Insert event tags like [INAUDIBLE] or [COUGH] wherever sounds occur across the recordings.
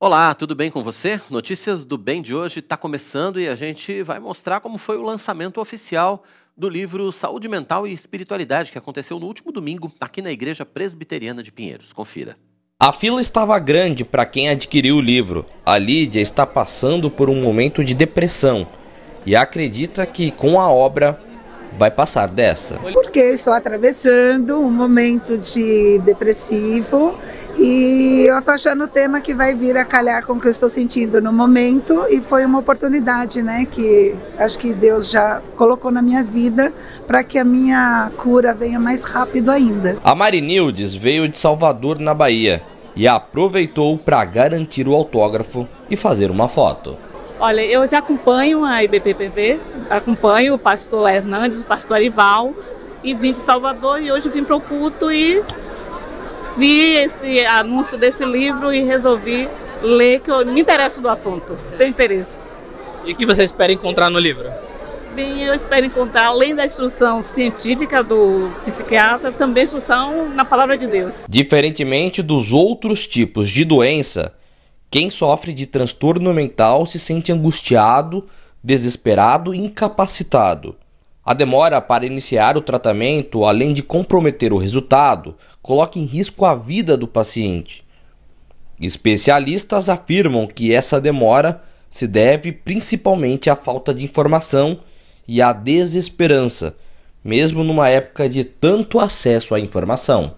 Olá, tudo bem com você? Notícias do Bem de hoje está começando e a gente vai mostrar como foi o lançamento oficial do livro Saúde Mental e Espiritualidade, que aconteceu no último domingo aqui na Igreja Presbiteriana de Pinheiros. Confira. A fila estava grande para quem adquiriu o livro. A Lídia está passando por um momento de depressão e acredita que com a obra vai passar dessa. Porque estou atravessando um momento de depressivo e eu estou achando o tema que vai vir a calhar com o que eu estou sentindo no momento e foi uma oportunidade, né, que acho que Deus já colocou na minha vida para que a minha cura venha mais rápido ainda. A Marinildes veio de Salvador, na Bahia, e aproveitou para garantir o autógrafo e fazer uma foto. Olha, eu já acompanho a IBPPV, acompanho o pastor Hernandes, o pastor Arival, e vim de Salvador e hoje vim para o culto e vi esse anúncio desse livro e resolvi ler, que eu me interesso do assunto, tenho interesse. E o que você espera encontrar no livro? Bem, eu espero encontrar, além da instrução científica do psiquiatra, também instrução na palavra de Deus. Diferentemente dos outros tipos de doença, quem sofre de transtorno mental se sente angustiado, desesperado e incapacitado. A demora para iniciar o tratamento, além de comprometer o resultado, coloca em risco a vida do paciente. Especialistas afirmam que essa demora se deve principalmente à falta de informação e à desesperança, mesmo numa época de tanto acesso à informação.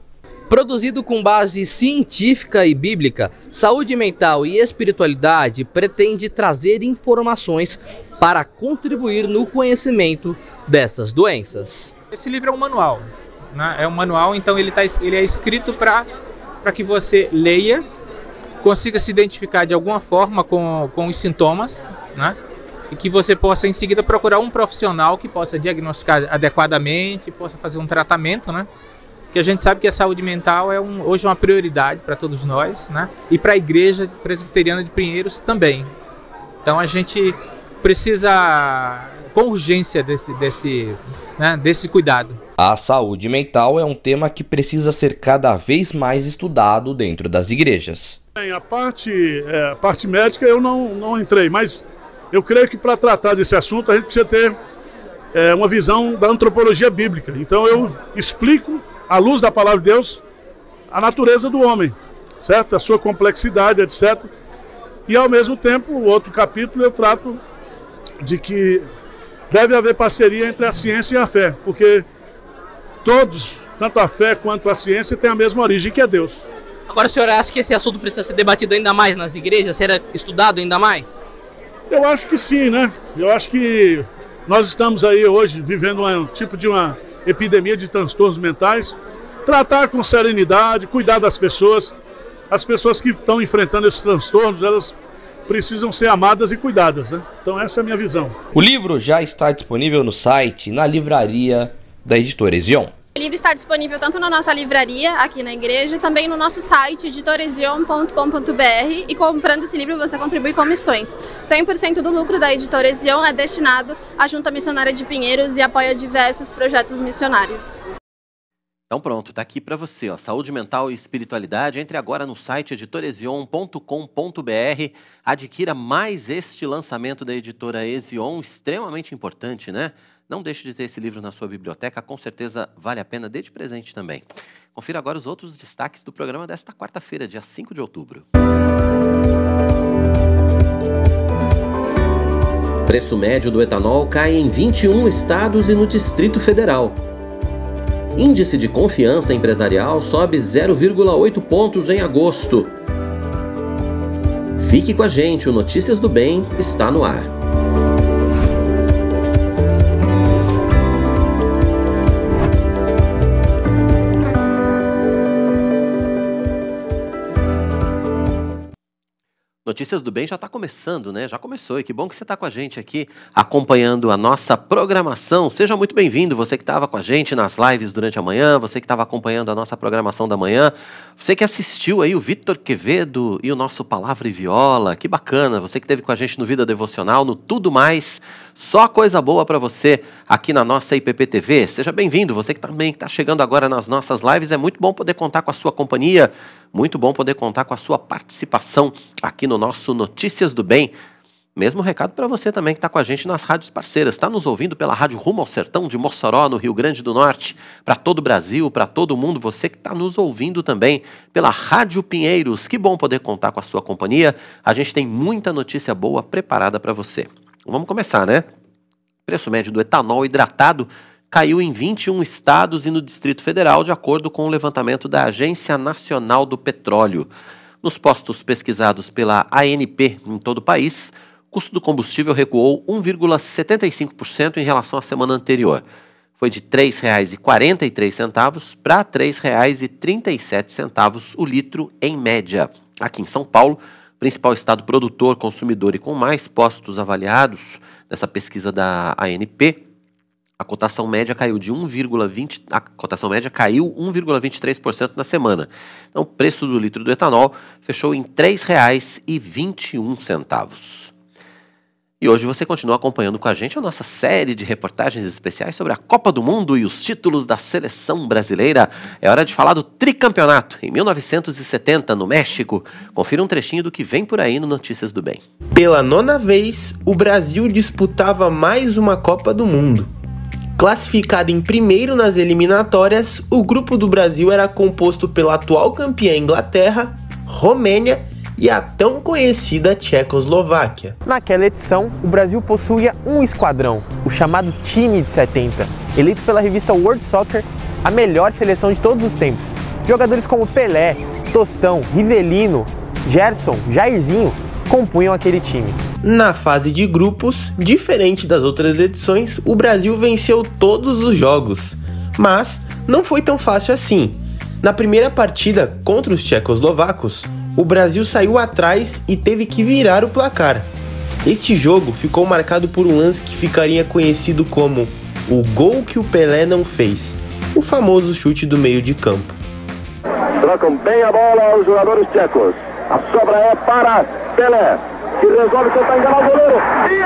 Produzido com base científica e bíblica, Saúde Mental e Espiritualidade pretende trazer informações para contribuir no conhecimento dessas doenças. Esse livro é um manual, né? é um manual, então ele, tá, ele é escrito para que você leia, consiga se identificar de alguma forma com, com os sintomas, né? e que você possa em seguida procurar um profissional que possa diagnosticar adequadamente, possa fazer um tratamento, né? Que a gente sabe que a saúde mental é um, hoje uma prioridade para todos nós, né? E para a Igreja Presbiteriana de Pinheiros também. Então a gente precisa com urgência desse, desse, né, desse cuidado. A saúde mental é um tema que precisa ser cada vez mais estudado dentro das igrejas. A parte, é, a parte médica eu não, não entrei, mas eu creio que para tratar desse assunto a gente precisa ter é, uma visão da antropologia bíblica. Então eu explico à luz da palavra de Deus, a natureza do homem, certo? A sua complexidade, etc. E ao mesmo tempo, o outro capítulo eu trato de que deve haver parceria entre a ciência e a fé, porque todos, tanto a fé quanto a ciência, têm a mesma origem, que é Deus. Agora, o senhor acha que esse assunto precisa ser debatido ainda mais nas igrejas, ser estudado ainda mais? Eu acho que sim, né? Eu acho que nós estamos aí hoje vivendo um tipo de uma epidemia de transtornos mentais, tratar com serenidade, cuidar das pessoas. As pessoas que estão enfrentando esses transtornos, elas precisam ser amadas e cuidadas, né? Então essa é a minha visão. O livro já está disponível no site, na livraria da editora Ezion. O livro está disponível tanto na nossa livraria, aqui na igreja, também no nosso site, editoresion.com.br. E comprando esse livro, você contribui com missões. 100% do lucro da editora Esion é destinado à Junta Missionária de Pinheiros e apoia diversos projetos missionários. Então pronto, tá aqui para você, ó, saúde mental e espiritualidade. Entre agora no site editoresion.com.br, adquira mais este lançamento da editora Esion, extremamente importante, né? Não deixe de ter esse livro na sua biblioteca, com certeza vale a pena, dê de presente também. Confira agora os outros destaques do programa desta quarta-feira, dia 5 de outubro. Preço médio do etanol cai em 21 estados e no Distrito Federal. Índice de confiança empresarial sobe 0,8 pontos em agosto. Fique com a gente, o Notícias do Bem está no ar. Notícias do Bem já está começando, né? Já começou e que bom que você está com a gente aqui acompanhando a nossa programação. Seja muito bem-vindo, você que estava com a gente nas lives durante a manhã, você que estava acompanhando a nossa programação da manhã, você que assistiu aí o Vitor Quevedo e o nosso Palavra e Viola, que bacana, você que esteve com a gente no Vida Devocional, no Tudo Mais Só coisa boa para você aqui na nossa IPP TV. Seja bem-vindo. Você que também está chegando agora nas nossas lives, é muito bom poder contar com a sua companhia, muito bom poder contar com a sua participação aqui no nosso Notícias do Bem. Mesmo recado para você também que está com a gente nas rádios parceiras. Está nos ouvindo pela Rádio Rumo ao Sertão de Mossoró, no Rio Grande do Norte, para todo o Brasil, para todo mundo. Você que está nos ouvindo também pela Rádio Pinheiros. Que bom poder contar com a sua companhia. A gente tem muita notícia boa preparada para você. Vamos começar, né? Preço médio do etanol hidratado caiu em 21 estados e no Distrito Federal, de acordo com o levantamento da Agência Nacional do Petróleo. Nos postos pesquisados pela ANP em todo o país, o custo do combustível recuou 1,75% em relação à semana anterior. Foi de R$ 3,43 para R$ 3,37 o litro em média. Aqui em São Paulo, principal estado produtor, consumidor e com mais postos avaliados nessa pesquisa da ANP, a cotação média caiu de 1,20, a cotação média caiu 1,23% na semana. Então, o preço do litro do etanol fechou em R$ 3,21. E hoje você continua acompanhando com a gente a nossa série de reportagens especiais sobre a Copa do Mundo e os títulos da seleção brasileira. É hora de falar do tricampeonato em 1970 no México. Confira um trechinho do que vem por aí no Notícias do Bem. Pela nona vez, o Brasil disputava mais uma Copa do Mundo. Classificado em primeiro nas eliminatórias, o grupo do Brasil era composto pela atual campeã Inglaterra, Romênia e a tão conhecida Tchecoslováquia. Naquela edição, o Brasil possuía um esquadrão, o chamado Time de 70, eleito pela revista World Soccer a melhor seleção de todos os tempos. Jogadores como Pelé, Tostão, Rivelino, Gerson, Jairzinho compunham aquele time. Na fase de grupos, diferente das outras edições, o Brasil venceu todos os jogos, mas não foi tão fácil assim. Na primeira partida contra os tchecoslovacos, o Brasil saiu atrás e teve que virar o placar. Este jogo ficou marcado por um lance que ficaria conhecido como o gol que o Pelé não fez, o famoso chute do meio de campo. Trocam bem a bola os jogadores tchecos. A sobra é para Pelé, que resolve tentar enganar o goleiro. E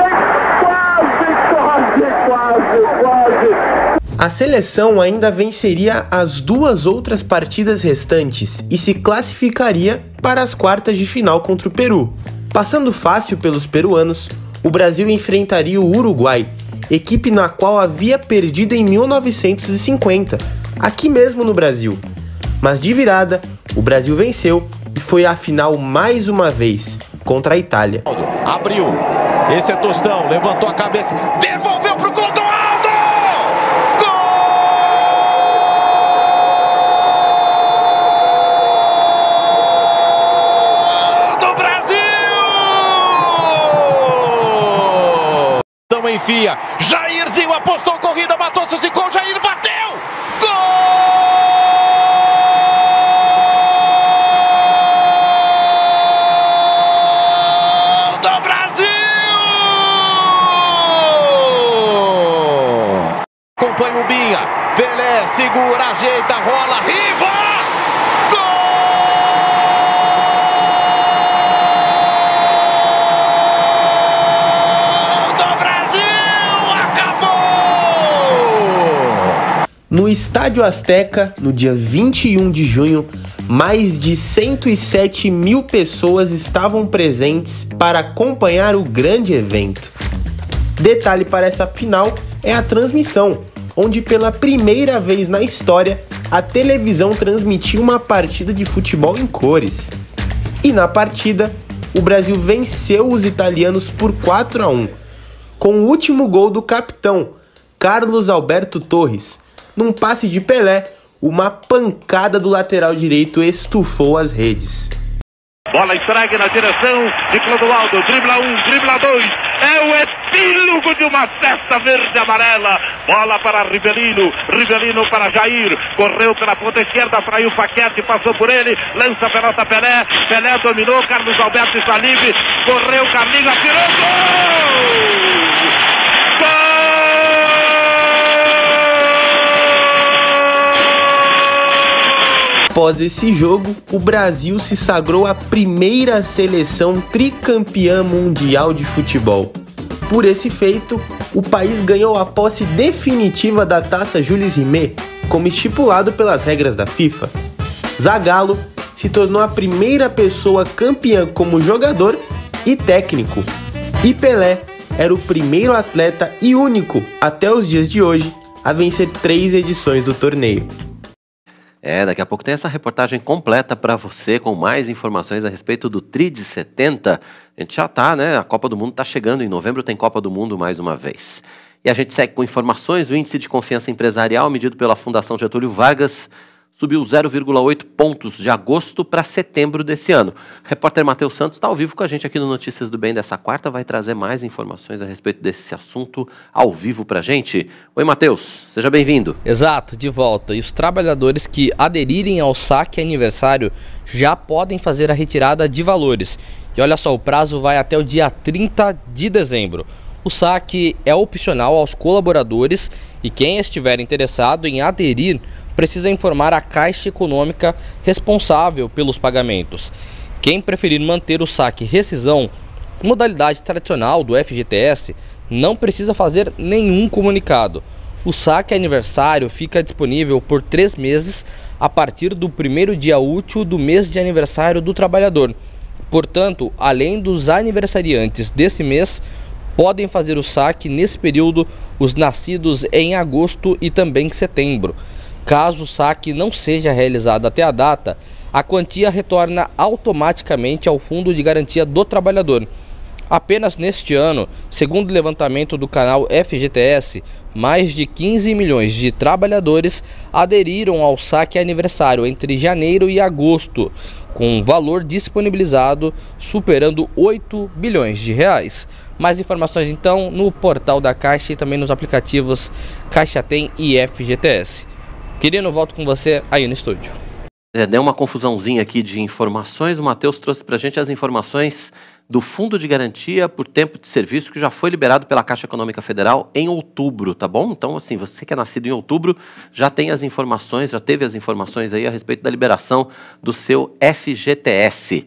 quase, quase, quase, quase. A seleção ainda venceria as duas outras partidas restantes e se classificaria para as quartas de final contra o Peru. Passando fácil pelos peruanos, o Brasil enfrentaria o Uruguai, equipe na qual havia perdido em 1950, aqui mesmo no Brasil. Mas de virada, o Brasil venceu e foi à final mais uma vez contra a Itália. Abriu. Esse é Tostão, levantou a cabeça, devolveu pro Clodoaldo! enfia. Jairzinho apostou corrida, matou-se, ficou, Jair bateu! Segura, ajeita, rola, Riva! No Estádio Azteca, no dia 21 de junho, mais de 107 mil pessoas estavam presentes para acompanhar o grande evento. Detalhe para essa final é a transmissão, onde pela primeira vez na história a televisão transmitiu uma partida de futebol em cores. E na partida, o Brasil venceu os italianos por 4 a 1, com o último gol do capitão Carlos Alberto Torres num passe de Pelé, uma pancada do lateral direito estufou as redes. Bola entregue na direção de Clodoaldo, dribla um, dribla dois, é o epílogo de uma festa verde amarela. Bola para Rivelino, Rivelino para Jair, correu pela ponta esquerda, fraiu Paquete, passou por ele, lança a pelota Pelé, Pelé dominou, Carlos Alberto está livre, correu, Carlinhos, atirou, gol! Após esse jogo, o Brasil se sagrou a primeira seleção tricampeã mundial de futebol. Por esse feito, o país ganhou a posse definitiva da taça Jules Rimet, como estipulado pelas regras da FIFA. Zagallo se tornou a primeira pessoa campeã como jogador e técnico. E Pelé era o primeiro atleta e único, até os dias de hoje, a vencer três edições do torneio. É, daqui a pouco tem essa reportagem completa para você com mais informações a respeito do Tri de 70. A gente já tá, né? A Copa do Mundo está chegando, em novembro tem Copa do Mundo mais uma vez. E a gente segue com informações, o índice de confiança empresarial medido pela Fundação Getúlio Vargas subiu 0,8 pontos de agosto para setembro desse ano. O repórter Matheus Santos está ao vivo com a gente aqui no Notícias do Bem dessa quarta, vai trazer mais informações a respeito desse assunto ao vivo para a gente. Oi, Matheus, seja bem-vindo. Exato, de volta. E os trabalhadores que aderirem ao saque aniversário já podem fazer a retirada de valores. E olha só, o prazo vai até o dia 30 de dezembro. O saque é opcional aos colaboradores e quem estiver interessado em aderir precisa informar a Caixa Econômica responsável pelos pagamentos. Quem preferir manter o saque rescisão, modalidade tradicional do FGTS, não precisa fazer nenhum comunicado. O saque aniversário fica disponível por três meses a partir do primeiro dia útil do mês de aniversário do trabalhador. Portanto, além dos aniversariantes desse mês, podem fazer o saque nesse período os nascidos em agosto e também setembro. Caso o saque não seja realizado até a data, a quantia retorna automaticamente ao Fundo de Garantia do Trabalhador. Apenas neste ano, segundo o levantamento do canal FGTS, mais de 15 milhões de trabalhadores aderiram ao saque aniversário entre janeiro e agosto, com um valor disponibilizado superando 8 bilhões de reais. Mais informações então no portal da Caixa e também nos aplicativos Caixa Tem e FGTS. Querendo, volto com você aí no estúdio. É, deu uma confusãozinha aqui de informações. O Matheus trouxe para gente as informações do Fundo de Garantia por Tempo de Serviço, que já foi liberado pela Caixa Econômica Federal em outubro, tá bom? Então, assim, você que é nascido em outubro já tem as informações, já teve as informações aí a respeito da liberação do seu FGTS.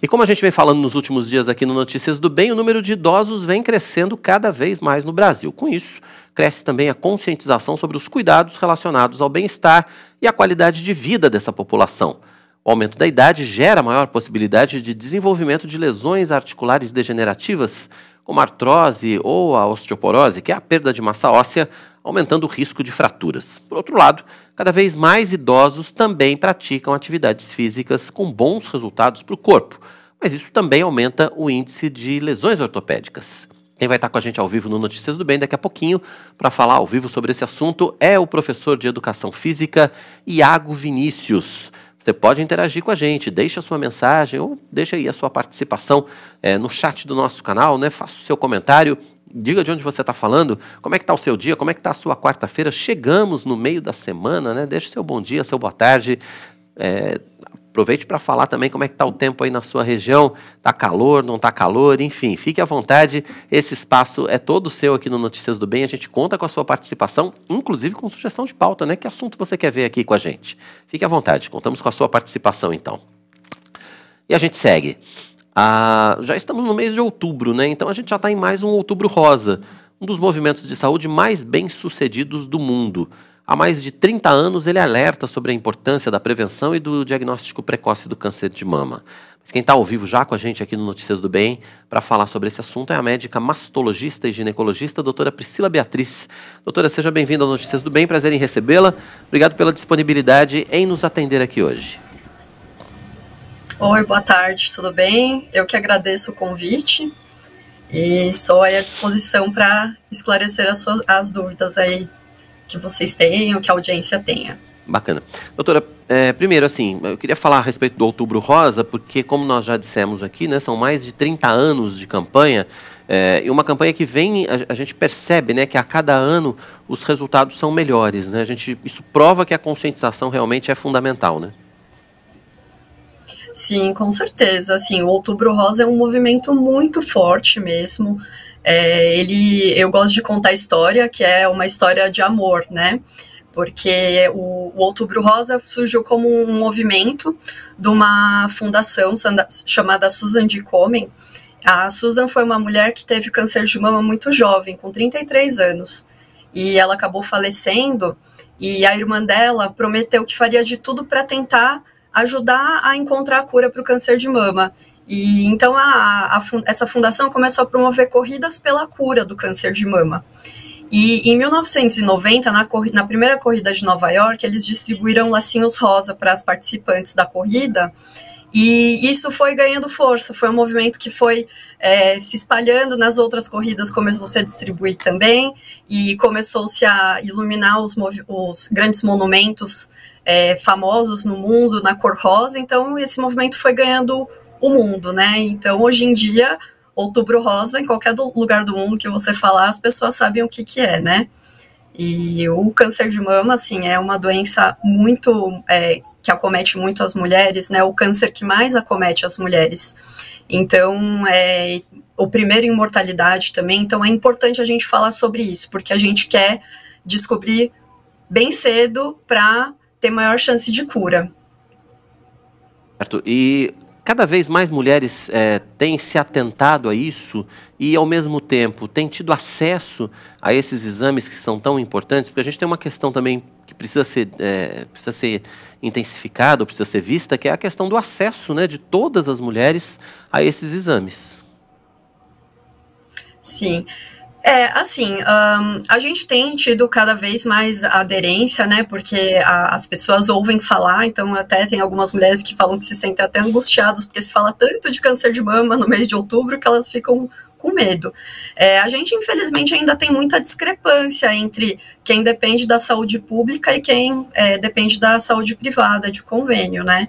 E como a gente vem falando nos últimos dias aqui no Notícias do Bem, o número de idosos vem crescendo cada vez mais no Brasil. Com isso, cresce também a conscientização sobre os cuidados relacionados ao bem-estar e à qualidade de vida dessa população. O aumento da idade gera maior possibilidade de desenvolvimento de lesões articulares degenerativas, como a artrose ou a osteoporose, que é a perda de massa óssea, aumentando o risco de fraturas. Por outro lado, cada vez mais idosos também praticam atividades físicas com bons resultados para o corpo, mas isso também aumenta o índice de lesões ortopédicas. Quem vai estar com a gente ao vivo no Notícias do Bem daqui a pouquinho para falar ao vivo sobre esse assunto é o professor de Educação Física Iago Vinícius. Você pode interagir com a gente, deixa a sua mensagem ou deixa aí a sua participação é, no chat do nosso canal, né? Faça o seu comentário, diga de onde você está falando, como é que está o seu dia, como é que está a sua quarta-feira. Chegamos no meio da semana, né? Deixa o seu bom dia, seu boa tarde. É, Aproveite para falar também como é que está o tempo aí na sua região. Está calor, não está calor, enfim, fique à vontade. Esse espaço é todo seu aqui no Notícias do Bem. A gente conta com a sua participação, inclusive com sugestão de pauta, né? Que assunto você quer ver aqui com a gente? Fique à vontade, contamos com a sua participação então. E a gente segue. Ah, já estamos no mês de outubro, né? Então a gente já está em mais um outubro rosa, um dos movimentos de saúde mais bem sucedidos do mundo. Há mais de 30 anos, ele alerta sobre a importância da prevenção e do diagnóstico precoce do câncer de mama. Mas quem está ao vivo já com a gente aqui no Notícias do Bem para falar sobre esse assunto é a médica mastologista e ginecologista, doutora Priscila Beatriz. Doutora, seja bem-vinda ao Notícias do Bem, prazer em recebê-la. Obrigado pela disponibilidade em nos atender aqui hoje. Oi, boa tarde, tudo bem? Eu que agradeço o convite e estou à disposição para esclarecer as, suas, as dúvidas aí que vocês tenham, que a audiência tenha. Bacana. Doutora, é, primeiro, assim, eu queria falar a respeito do Outubro Rosa, porque, como nós já dissemos aqui, né, são mais de 30 anos de campanha, é, e uma campanha que vem, a, a, gente percebe né, que a cada ano os resultados são melhores. Né? A gente, isso prova que a conscientização realmente é fundamental, né? Sim, com certeza. Assim, o Outubro Rosa é um movimento muito forte mesmo. É, ele, eu gosto de contar a história, que é uma história de amor, né? Porque o, o Outubro Rosa surgiu como um movimento de uma fundação chamada Susan de Komen, A Susan foi uma mulher que teve câncer de mama muito jovem, com 33 anos, e ela acabou falecendo. E a irmã dela prometeu que faria de tudo para tentar ajudar a encontrar a cura para o câncer de mama. E então a, a, essa fundação começou a promover corridas pela cura do câncer de mama. E em 1990, na, na primeira corrida de Nova York, eles distribuíram lacinhos rosa para as participantes da corrida. E isso foi ganhando força, foi um movimento que foi é, se espalhando nas outras corridas, começou-se a distribuir também, e começou-se a iluminar os, os grandes monumentos é, famosos no mundo na cor rosa, então esse movimento foi ganhando o mundo, né? Então, hoje em dia, Outubro Rosa, em qualquer lugar do mundo que você falar, as pessoas sabem o que, que é, né? E o câncer de mama, assim, é uma doença muito. É, que acomete muito as mulheres, né? O câncer que mais acomete as mulheres. Então, é o primeiro em mortalidade também. Então, é importante a gente falar sobre isso, porque a gente quer descobrir bem cedo para ter maior chance de cura. Certo. E cada vez mais mulheres é, têm se atentado a isso e, ao mesmo tempo, têm tido acesso a esses exames que são tão importantes, porque a gente tem uma questão também que precisa ser, é, precisa ser intensificada, precisa ser vista, que é a questão do acesso né, de todas as mulheres a esses exames. Sim. É, assim, um, a gente tem tido cada vez mais aderência, né, porque a, as pessoas ouvem falar, então até tem algumas mulheres que falam que se sentem até angustiadas, porque se fala tanto de câncer de mama no mês de outubro que elas ficam com medo. É, a gente, infelizmente, ainda tem muita discrepância entre quem depende da saúde pública e quem é, depende da saúde privada, de convênio, né?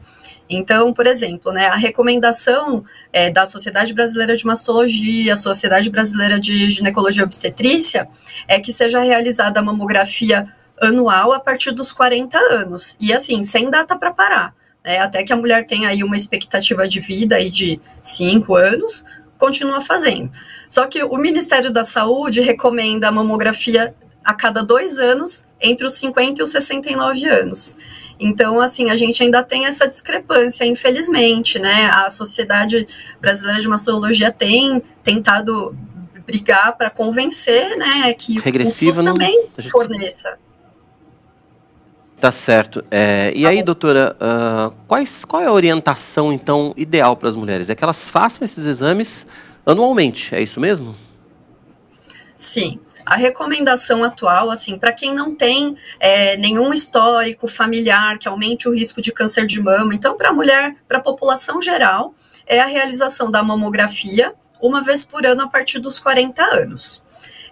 Então, por exemplo, né, a recomendação é, da Sociedade Brasileira de Mastologia, Sociedade Brasileira de Ginecologia e Obstetrícia, é que seja realizada a mamografia anual a partir dos 40 anos. E assim, sem data para parar. Né, até que a mulher tenha aí uma expectativa de vida aí de 5 anos, continua fazendo. Só que o Ministério da Saúde recomenda a mamografia a cada dois anos, entre os 50 e os 69 anos. Então, assim, a gente ainda tem essa discrepância, infelizmente, né? A Sociedade Brasileira de Mastologia tem tentado brigar para convencer, né, que Regressiva o SUS também forneça. Tá certo. É, e aí, doutora, uh, quais, qual é a orientação, então, ideal para as mulheres? É que elas façam esses exames anualmente, é isso mesmo? Sim. A recomendação atual, assim, para quem não tem é, nenhum histórico familiar que aumente o risco de câncer de mama, então, para a mulher, para a população geral, é a realização da mamografia uma vez por ano a partir dos 40 anos.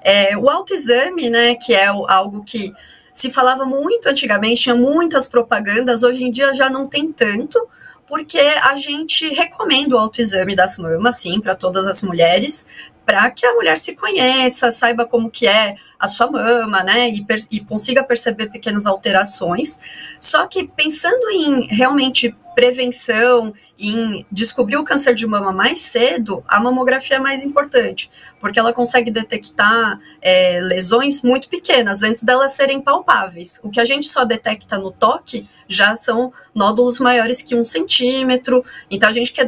É, o autoexame, né, que é algo que se falava muito antigamente, tinha muitas propagandas, hoje em dia já não tem tanto, porque a gente recomenda o autoexame das mamas, sim, para todas as mulheres, para que a mulher se conheça, saiba como que é a sua mama, né, e, e, consiga perceber pequenas alterações. Só que pensando em realmente prevenção, em descobrir o câncer de mama mais cedo, a mamografia é mais importante, porque ela consegue detectar é, lesões muito pequenas antes delas serem palpáveis. O que a gente só detecta no toque já são nódulos maiores que um centímetro, então a gente quer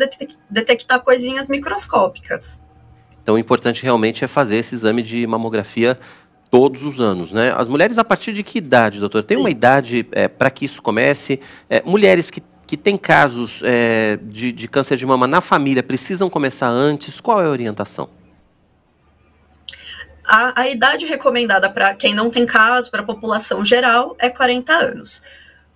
detectar coisinhas microscópicas. Então, o importante realmente é fazer esse exame de mamografia todos os anos, né? As mulheres a partir de que idade, doutor? Tem Sim. uma idade é, para que isso comece? É, mulheres que que tem casos é, de, de câncer de mama na família precisam começar antes? Qual é a orientação? A, a idade recomendada para quem não tem caso, para a população geral, é 40 anos.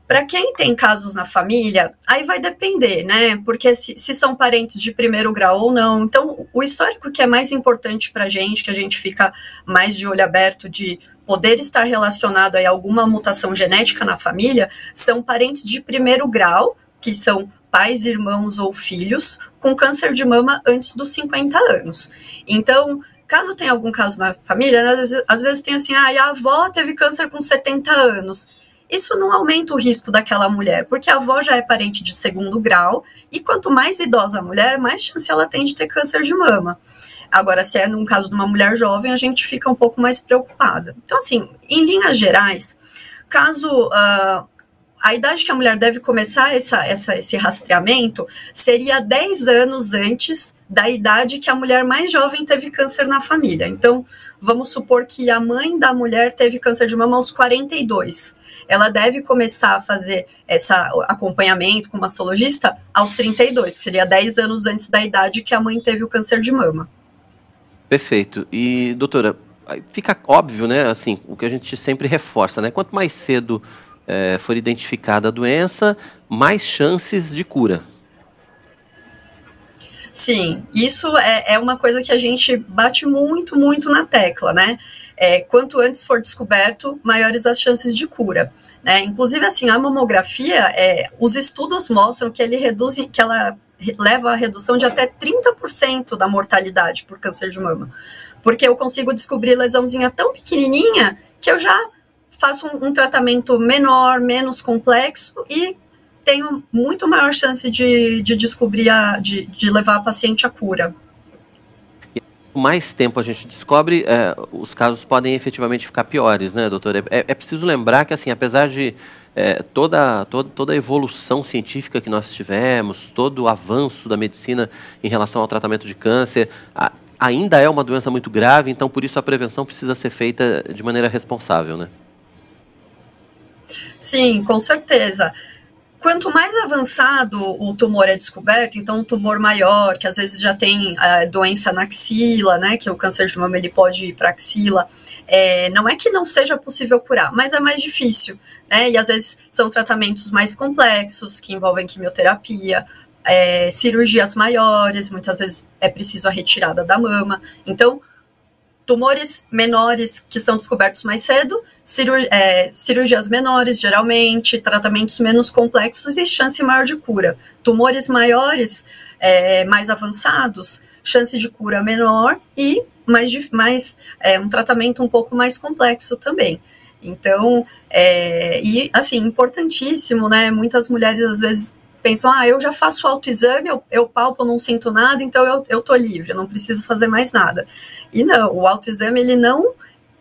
Para quem tem casos na família, aí vai depender, né? Porque se, se, são parentes de primeiro grau ou não. Então, o histórico que é mais importante para a gente, que a gente fica mais de olho aberto de poder estar relacionado a alguma mutação genética na família, são parentes de primeiro grau, que são pais, irmãos ou filhos com câncer de mama antes dos 50 anos. Então, caso tenha algum caso na família, às vezes, às vezes tem assim, ah, a avó teve câncer com 70 anos. Isso não aumenta o risco daquela mulher, porque a avó já é parente de segundo grau, e quanto mais idosa a mulher, mais chance ela tem de ter câncer de mama. Agora, se é num caso de uma mulher jovem, a gente fica um pouco mais preocupada. Então, assim, em linhas gerais, caso uh, a idade que a mulher deve começar essa, essa, esse rastreamento seria 10 anos antes da idade que a mulher mais jovem teve câncer na família. Então, vamos supor que a mãe da mulher teve câncer de mama aos 42. Ela deve começar a fazer esse acompanhamento com mastologista aos 32, que seria 10 anos antes da idade que a mãe teve o câncer de mama. Perfeito. E, doutora, fica óbvio, né, assim, o que a gente sempre reforça, né? Quanto mais cedo é, for identificada a doença, mais chances de cura. Sim, isso é, é uma coisa que a gente bate muito, muito na tecla, né? É, quanto antes for descoberto, maiores as chances de cura. Né? Inclusive, assim, a mamografia, é, os estudos mostram que ele reduz, que ela leva a redução de até 30% da mortalidade por câncer de mama. Porque eu consigo descobrir lesãozinha tão pequenininha que eu já faço um, um tratamento menor, menos complexo e tenho muito maior chance de, de descobrir, a, de, de levar a paciente à cura. Mais tempo a gente descobre, é, os casos podem efetivamente ficar piores, né, doutora? É, é preciso lembrar que, assim, apesar de é, toda, toda, toda a evolução científica que nós tivemos, todo o avanço da medicina em relação ao tratamento de câncer, a, ainda é uma doença muito grave, então por isso a prevenção precisa ser feita de maneira responsável, né? Sim, com certeza. Quanto mais avançado o tumor é descoberto, então um tumor maior, que às vezes já tem a doença na axila, né, que o câncer de mama ele pode ir para axila, é, não é que não seja possível curar, mas é mais difícil, né, e às vezes são tratamentos mais complexos, que envolvem quimioterapia, é, cirurgias maiores, muitas vezes é preciso a retirada da mama, então tumores menores que são descobertos mais cedo, é, cirurgias menores, geralmente, tratamentos menos complexos e chance maior de cura. Tumores maiores, é, mais avançados, chance de cura menor e mais, mais é, um tratamento um pouco mais complexo também. Então, é, e assim, importantíssimo, né? Muitas mulheres às vezes pensam, ah, eu já faço autoexame, eu, eu palpo, não sinto nada, então eu, eu tô livre, eu não preciso fazer mais nada. E não, o autoexame, ele não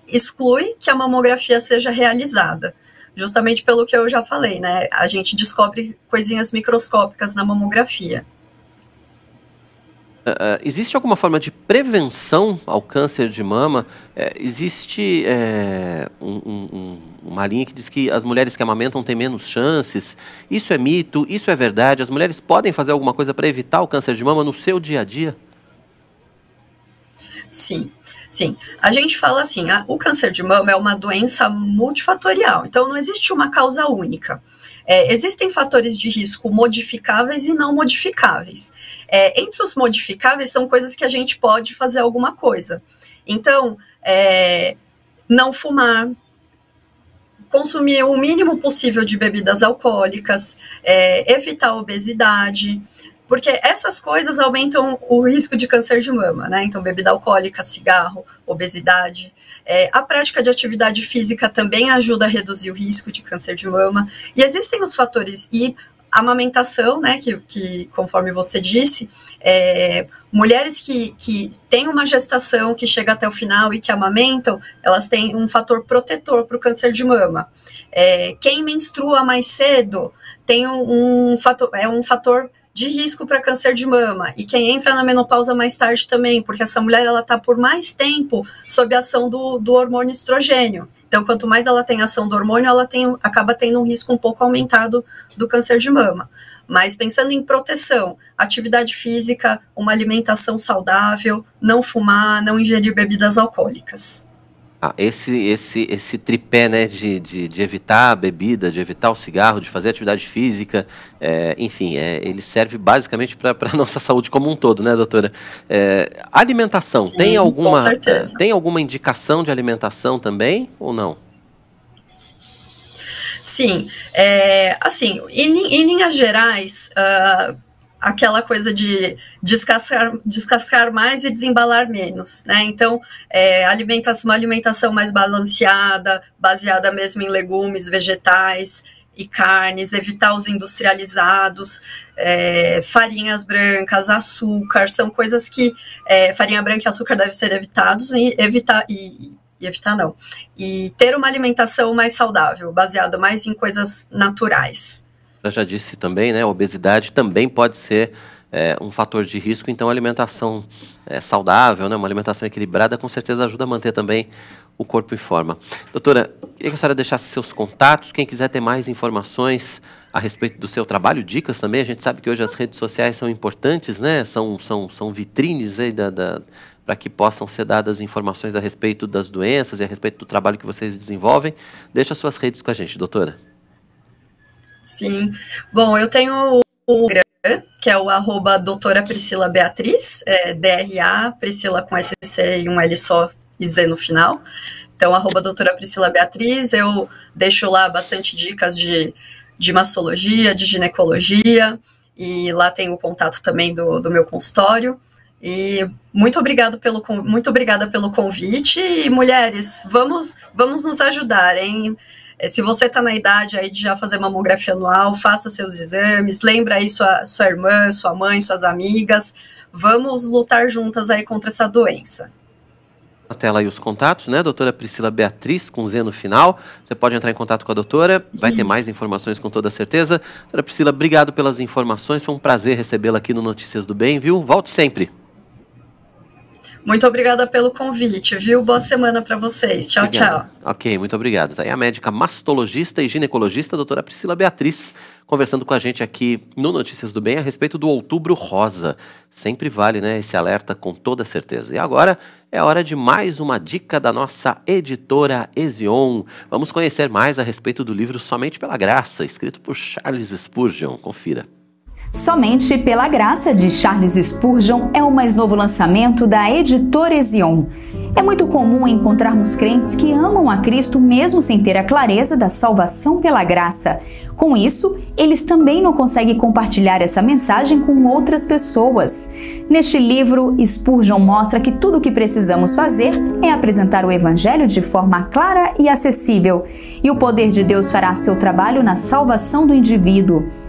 exclui que a mamografia seja realizada, justamente pelo que eu já falei, né? A gente descobre coisinhas microscópicas na mamografia. Uh, existe alguma forma de prevenção ao câncer de mama? Uh, existe uh, um, um, uma linha que diz que as mulheres que amamentam têm menos chances. Isso é mito? Isso é verdade? As mulheres podem fazer alguma coisa para evitar o câncer de mama no seu dia a dia? Sim. Sim, a gente fala assim, a, o câncer de mama é uma doença multifatorial, então não existe uma causa única. É, existem fatores de risco modificáveis e não modificáveis. É, entre os modificáveis são coisas que a gente pode fazer alguma coisa. Então, é, não fumar, consumir o mínimo possível de bebidas alcoólicas, é, evitar obesidade, porque essas coisas aumentam o risco de câncer de mama, né? Então, bebida alcoólica, cigarro, obesidade. É, a prática de atividade física também ajuda a reduzir o risco de câncer de mama. E existem os fatores, e amamentação, né, que, que conforme você disse, é, mulheres que, que têm uma gestação que chega até o final e que amamentam, elas têm um fator protetor para o câncer de mama. É, quem menstrua mais cedo tem um, um fator, é um fator de risco para câncer de mama e quem entra na menopausa mais tarde também, porque essa mulher ela está por mais tempo sob a ação do, do hormônio estrogênio. Então, quanto mais ela tem ação do hormônio, ela tem, acaba tendo um risco um pouco aumentado do câncer de mama. Mas pensando em proteção, atividade física, uma alimentação saudável, não fumar, não ingerir bebidas alcoólicas. Ah, esse, esse, esse tripé né, de, de, de, evitar a bebida, de evitar o cigarro, de fazer atividade física, é, enfim, é, ele serve basicamente para a [LAUGHS] nossa saúde como um todo, né, doutora? É, alimentação, Sim, tem, alguma, é, tem alguma indicação de alimentação também ou não? Sim, é, assim, em, em linhas gerais, uh, aquela coisa de descascar, descascar mais e desembalar menos, né? Então, é, alimentação, uma alimentação mais balanceada, baseada mesmo em legumes, vegetais e carnes, evitar os industrializados, é, farinhas brancas, açúcar, são coisas que é, farinha branca e açúcar devem ser evitados e evitar e, e evitar não. E ter uma alimentação mais saudável, baseada mais em coisas naturais. Já disse também, né? Obesidade também pode ser é, um fator de risco, então a alimentação é, saudável, né, uma alimentação equilibrada, com certeza ajuda a manter também o corpo em forma. Doutora, queria que a senhora deixasse seus contatos, quem quiser ter mais informações a respeito do seu trabalho, dicas também, a gente sabe que hoje as redes sociais são importantes, né, são, são, são vitrines aí da, da para que possam ser dadas informações a respeito das doenças e a respeito do trabalho que vocês desenvolvem. Deixa suas redes com a gente, doutora. Sim. Bom, eu tenho o Instagram, que é o arroba doutora Priscila Beatriz, é DRA, Priscila com SC e um L só e Z no final. Então, arroba doutora Priscila Beatriz, eu deixo lá bastante dicas de, de mastologia, de ginecologia, e lá tem o contato também do, do meu consultório. E muito obrigado pelo muito obrigada pelo convite e mulheres, vamos vamos nos ajudar, hein? É, se você está na idade aí de já fazer mamografia anual, faça seus exames, lembra aí sua, sua irmã, sua mãe, suas amigas. Vamos lutar juntas aí contra essa doença. Na tela aí os contatos, né? Doutora Priscila Beatriz, com Z no final. Você pode entrar em contato com a doutora, vai Isso. ter mais informações com toda certeza. Doutora Priscila, obrigado pelas informações. Foi um prazer recebê-la aqui no Notícias do Bem, viu? Volte sempre. Muito obrigada pelo convite, viu? Boa semana para vocês. Tchau, Obrigado. tchau. Ok, muito obrigado. Tá aí a médica mastologista e ginecologista, doutora Priscila Beatriz, conversando com a gente aqui no Notícias do Bem a respeito do Outubro Rosa. Sempre vale, né, esse alerta com toda certeza. E agora é hora de mais uma dica da nossa editora Ezion. Vamos conhecer mais a respeito do livro Somente pela Graça, escrito por Charles Spurgeon. Confira. Somente pela Graça de Charles Spurgeon é o mais novo lançamento da editora Ezion. É muito comum encontrarmos crentes que amam a Cristo mesmo sem ter a clareza da salvação pela graça. Com isso, eles também não conseguem compartilhar essa mensagem com outras pessoas. Neste livro, Spurgeon mostra que tudo o que precisamos fazer é apresentar o Evangelho de forma clara e acessível, e o poder de Deus fará seu trabalho na salvação do indivíduo.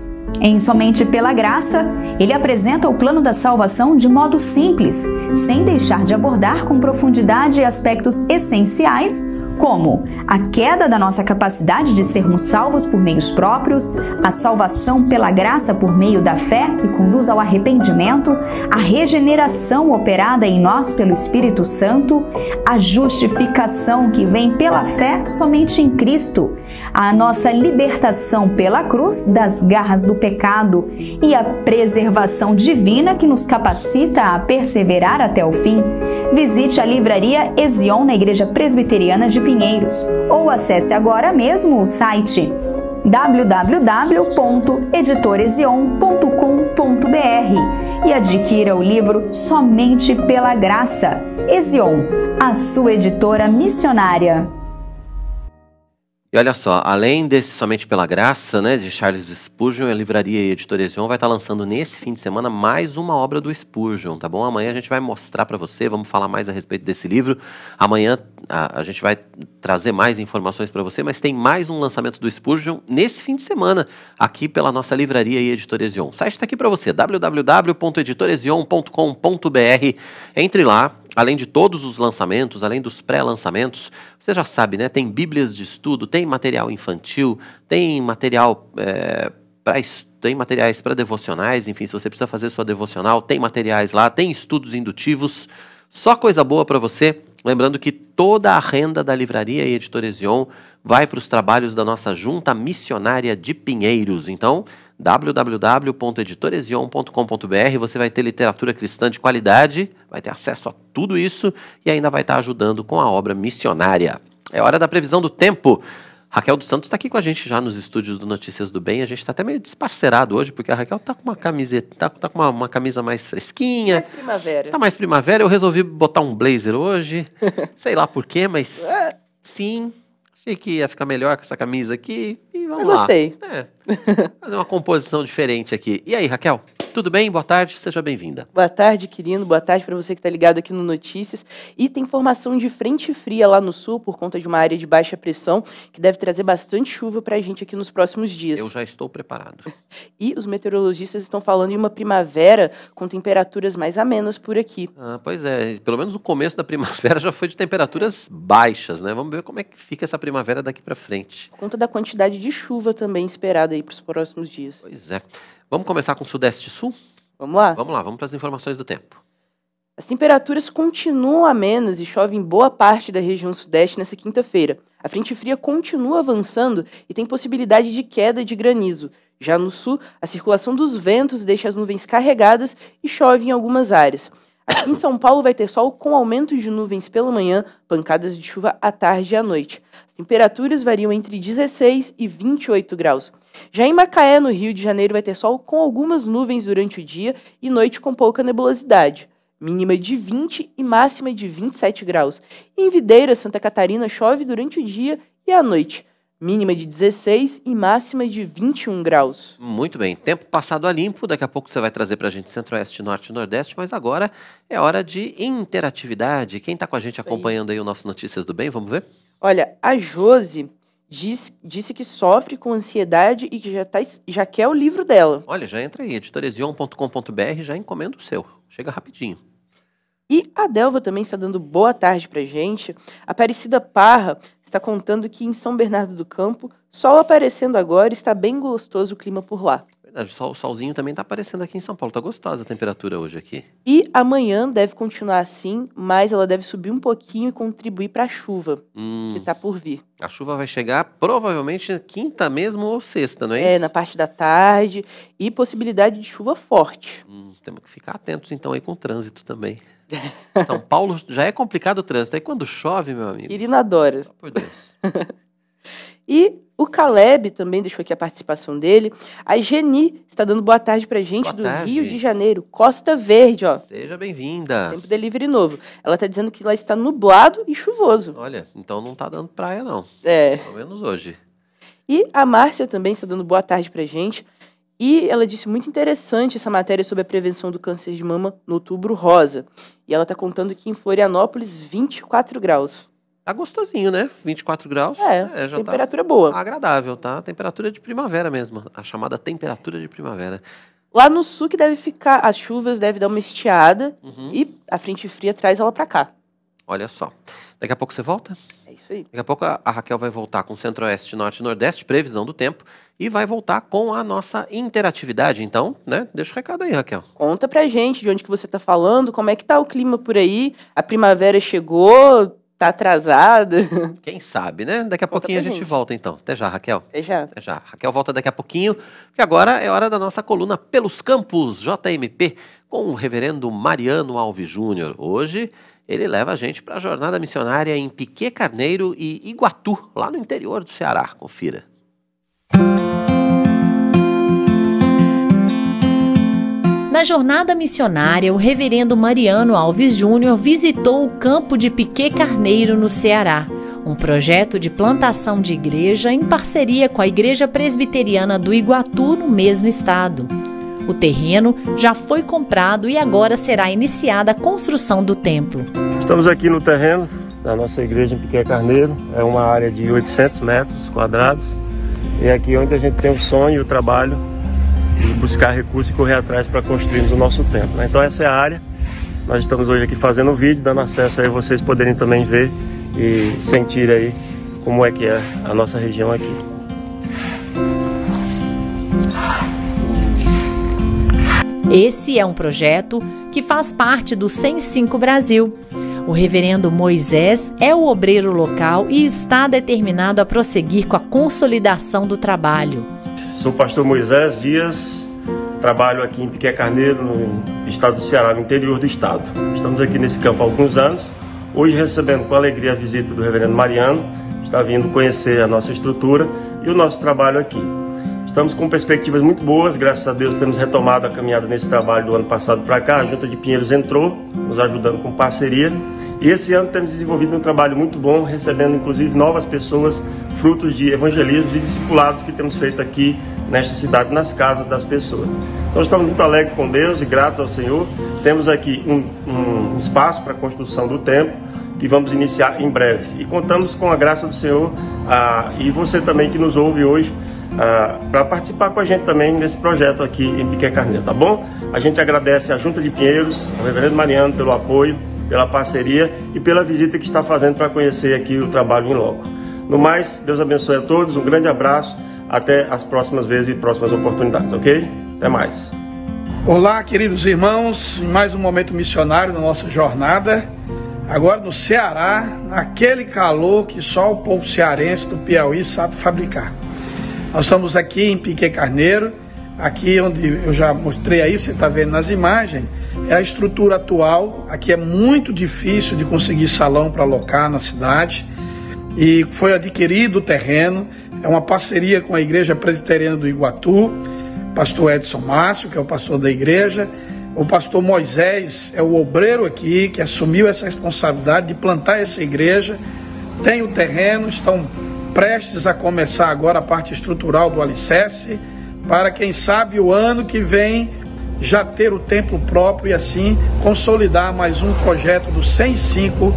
Em Somente pela Graça, ele apresenta o plano da salvação de modo simples, sem deixar de abordar com profundidade aspectos essenciais como a queda da nossa capacidade de sermos salvos por meios próprios, a salvação pela graça por meio da fé que conduz ao arrependimento, a regeneração operada em nós pelo Espírito Santo, a justificação que vem pela fé somente em Cristo, a nossa libertação pela cruz das garras do pecado e a preservação divina que nos capacita a perseverar até o fim. Visite a livraria Ezion na Igreja Presbiteriana de Pinheiros ou acesse agora mesmo o site www.editoresion.com.br e adquira o livro Somente pela Graça. Ezion, a sua editora missionária. E olha só, além desse Somente pela Graça, né, de Charles Spurgeon, a livraria e a editora Ezion vai estar lançando nesse fim de semana mais uma obra do Spurgeon, tá bom? Amanhã a gente vai mostrar para você, vamos falar mais a respeito desse livro. Amanhã a, a gente vai trazer mais informações para você, mas tem mais um lançamento do Spurgeon nesse fim de semana, aqui pela nossa livraria e editora Ezion. O site está aqui para você, www.editorezion.com.br. Entre lá, além de todos os lançamentos, além dos pré-lançamentos, você já sabe, né? Tem bíblias de estudo, tem material infantil, tem material é, para tem materiais para devocionais, enfim, se você precisa fazer sua devocional, tem materiais lá, tem estudos indutivos, só coisa boa para você. Lembrando que toda a renda da livraria e editora Ezion vai para os trabalhos da nossa junta missionária de Pinheiros. Então, www.editoresion.com.br. Você vai ter literatura cristã de qualidade, vai ter acesso a tudo isso e ainda vai estar ajudando com a obra missionária. É hora da previsão do tempo. Raquel dos Santos está aqui com a gente já nos estúdios do Notícias do Bem. A gente está até meio desparcerado hoje, porque a Raquel está com uma camiseta, tá, tá com uma, uma, camisa mais fresquinha. Mais primavera. Tá mais primavera. Eu resolvi botar um blazer hoje. [LAUGHS] Sei lá porquê, mas é. sim, Achei que ia ficar melhor com essa camisa aqui e vamos Eu lá. gostei. É, fazer uma composição diferente aqui. E aí, Raquel? tudo bem? Boa tarde, seja bem-vinda. Boa tarde, querido. Boa tarde para você que está ligado aqui no Notícias. E tem formação de frente fria lá no sul por conta de uma área de baixa pressão que deve trazer bastante chuva para a gente aqui nos próximos dias. Eu já estou preparado. E os meteorologistas estão falando em uma primavera com temperaturas mais amenas por aqui. Ah, pois é, pelo menos o começo da primavera já foi de temperaturas baixas, né? Vamos ver como é que fica essa primavera daqui para frente. Por conta da quantidade de chuva também esperada aí para os próximos dias. Pois é. Vamos começar com Sudeste e Sul? Vamos lá? Vamos lá, vamos para as informações do tempo. As temperaturas continuam amenas e chove em boa parte da região sudeste nessa quinta-feira. A frente fria continua avançando e tem possibilidade de queda de granizo. Já no sul, a circulação dos ventos deixa as nuvens carregadas e chove em algumas áreas. Em São Paulo vai ter sol com aumento de nuvens pela manhã, pancadas de chuva à tarde e à noite. As temperaturas variam entre 16 e 28 graus. Já em Macaé, no Rio de Janeiro, vai ter sol com algumas nuvens durante o dia e noite com pouca nebulosidade. Mínima de 20 e máxima de 27 graus. Em Videira, Santa Catarina, chove durante o dia e à noite. Mínima de 16 e máxima de 21 graus. Muito bem, tempo passado a limpo. Daqui a pouco você vai trazer para a gente Centro-Oeste, Norte e Nordeste, mas agora é hora de interatividade. Quem está com a gente acompanhando aí o nosso Notícias do Bem, vamos ver? Olha, a Josi diz, disse que sofre com ansiedade e que já, tá, já quer o livro dela. Olha, já entra aí, editoresion.com.br, já encomenda o seu. Chega rapidinho. E a Delva também está dando boa tarde pra gente. Aparecida Parra está contando que em São Bernardo do Campo, sol aparecendo agora, está bem gostoso o clima por lá. Verdade, o solzinho também está aparecendo aqui em São Paulo. Tá gostosa a temperatura hoje aqui. E amanhã deve continuar assim, mas ela deve subir um pouquinho e contribuir para a chuva Hum, que está por vir. a chuva vai chegar provavelmente quinta mesmo ou sexta, não é, É, isso? na parte da tarde e possibilidade de chuva forte. Hum, temos que ficar atentos então aí com o trânsito também. São Paulo já é complicado o trânsito. Aí quando chove, meu amigo. Irina adora. Por Deus. [LAUGHS] E o Caleb também deixou aqui a participação dele. A Geni está dando boa tarde pra gente Boa do tarde. Rio de Janeiro, Costa Verde, ó. Seja bem-vinda. Tempo delivery novo. Ela tá dizendo que lá está nublado e chuvoso. Olha, então não tá dando praia, não. É. Pelo menos hoje. E a Márcia também está dando boa tarde pra gente. E ela disse muito interessante essa matéria sobre a prevenção do câncer de mama no outubro rosa. E ela tá contando que em Florianópolis, 24 graus. Tá gostosinho, né? 24 graus. É, já temperatura tá boa. agradável, tá? Temperatura de primavera mesmo. A chamada temperatura de primavera. Lá no sul que deve ficar, as chuvas devem dar uma estiada Uhum. e a frente fria traz ela pra cá. Olha só. Daqui a pouco você volta? É isso aí. Daqui a pouco a a Raquel vai voltar com Centro-Oeste, Norte e Nordeste, previsão do tempo, e vai voltar com a nossa interatividade. Então, né? Deixa o recado aí, Raquel. Conta pra gente de onde que você tá falando, como é que tá o clima por aí, a primavera chegou, tá atrasada. [LAUGHS] Quem sabe, né? Daqui a pouquinho a gente gente. volta, então. Até já, Raquel. Até já. Até já. Raquel volta daqui a pouquinho, porque agora é hora da nossa coluna Pelos Campos, JMP, com o reverendo Mariano Alves Júnior. Hoje ele leva a gente para a jornada missionária em Piquet Carneiro e Iguatu, lá no interior do Ceará. Confira. Na jornada missionária, o reverendo Mariano Alves Júnior visitou o campo de Piquet Carneiro, no Ceará, um projeto de plantação de igreja em parceria com a Igreja Presbiteriana do Iguatu, no mesmo estado. O terreno já foi comprado e agora será iniciada a construção do templo. Estamos aqui no terreno da nossa igreja em Piquet Carneiro. É uma área de 800 metros quadrados. E é aqui onde a gente tem o sonho e o trabalho de buscar recursos e correr atrás para construirmos o nosso templo. né? Então essa é a área. Nós estamos hoje aqui fazendo o vídeo, dando acesso aí vocês poderem também ver e sentir aí como é que é a nossa região aqui. Esse é um projeto que faz parte do 105 Brasil. O reverendo Moisés é o obreiro local e está determinado a prosseguir com a consolidação do trabalho. Sou o pastor Moisés Dias, trabalho aqui em Piquet Carneiro, no estado do Ceará, no interior do estado. Estamos aqui nesse campo há alguns anos, hoje recebendo com alegria a visita do reverendo Mariano, está vindo conhecer a nossa estrutura e o nosso trabalho aqui. Estamos com perspectivas muito boas, graças a Deus temos retomado a caminhada nesse trabalho do ano passado para cá. A Junta de Pinheiros entrou, nos ajudando com parceria. E esse ano temos desenvolvido um trabalho muito bom, recebendo inclusive novas pessoas, frutos de evangelismos e discipulados que temos feito aqui nesta cidade, nas casas das pessoas. Então estamos muito alegres com Deus e gratos ao Senhor. Temos aqui um, um espaço para a construção do templo que vamos iniciar em breve. E contamos com a graça do Senhor ah, e você também que nos ouve hoje ah, para participar com a gente também nesse projeto aqui em Piquet Carneiro, tá bom? A gente agradece a Junta de Pinheiros, ao Reverendo Mariano pelo apoio, pela parceria e pela visita que está fazendo para conhecer aqui o trabalho em loco. No mais, Deus abençoe a todos, um grande abraço, até as próximas vezes e próximas oportunidades, ok? Até mais. Olá, queridos irmãos, mais um momento missionário na nossa jornada. Agora no Ceará, naquele calor que só o povo cearense do Piauí sabe fabricar. Nós estamos aqui em Piquet Carneiro, aqui onde eu já mostrei aí, você está vendo nas imagens, é a estrutura atual. Aqui é muito difícil de conseguir salão para alocar na cidade e foi adquirido o terreno. É uma parceria com a Igreja Presbiteriana do Iguatu, pastor Edson Márcio, que é o pastor da igreja, o pastor Moisés é o obreiro aqui que assumiu essa responsabilidade de plantar essa igreja. Tem o terreno, estão prestes a começar agora a parte estrutural do alicerce, para quem sabe o ano que vem já ter o templo próprio e assim consolidar mais um projeto do 105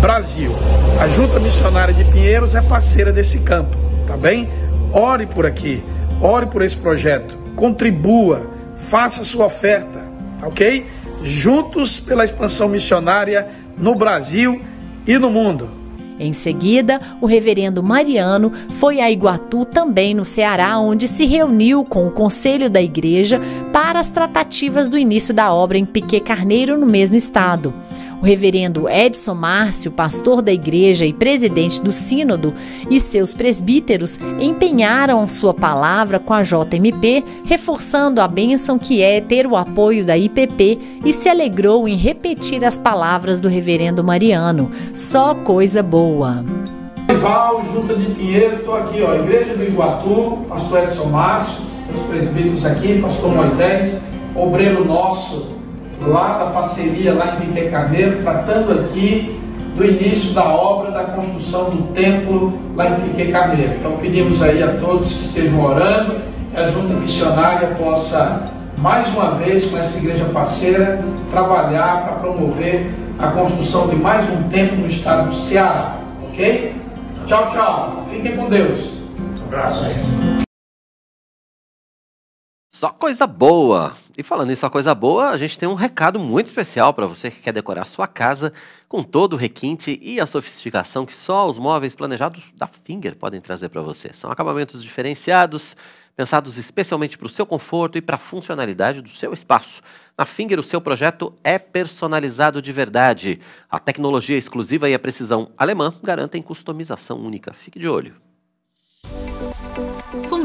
Brasil. A Junta Missionária de Pinheiros é parceira desse campo, tá bem? Ore por aqui, ore por esse projeto, contribua, faça sua oferta ok? Juntos pela expansão missionária no Brasil e no mundo. Em seguida, o reverendo Mariano foi a Iguatu, também no Ceará, onde se reuniu com o conselho da igreja para as tratativas do início da obra em Piquet Carneiro, no mesmo estado. O reverendo Edson Márcio, pastor da igreja e presidente do Sínodo, e seus presbíteros empenharam sua palavra com a JMP, reforçando a bênção que é ter o apoio da IPP e se alegrou em repetir as palavras do reverendo Mariano. Só coisa boa. Val, Junta de Pinheiro, estou aqui, ó, Igreja do Iguatu, pastor Edson Márcio, os presbíteros aqui, pastor Moisés, obreiro nosso lá da parceria lá em Piquet Carneiro, tratando aqui do início da obra da construção do templo lá em Piquet Carneiro. Então pedimos aí a todos que estejam orando, que a junta missionária possa mais uma vez com essa igreja parceira trabalhar para promover a construção de mais um templo no estado do Ceará, ok? Tchau, tchau. Fiquem com Deus. Um abraço. Só coisa boa! E falando em só coisa boa, a gente tem um recado muito especial para você que quer decorar sua casa com todo o requinte e a sofisticação que só os móveis planejados da Finger podem trazer para você. São acabamentos diferenciados, pensados especialmente para o seu conforto e para a funcionalidade do seu espaço. Na Finger, o seu projeto é personalizado de verdade. A tecnologia exclusiva e a precisão alemã garantem customização única. Fique de olho.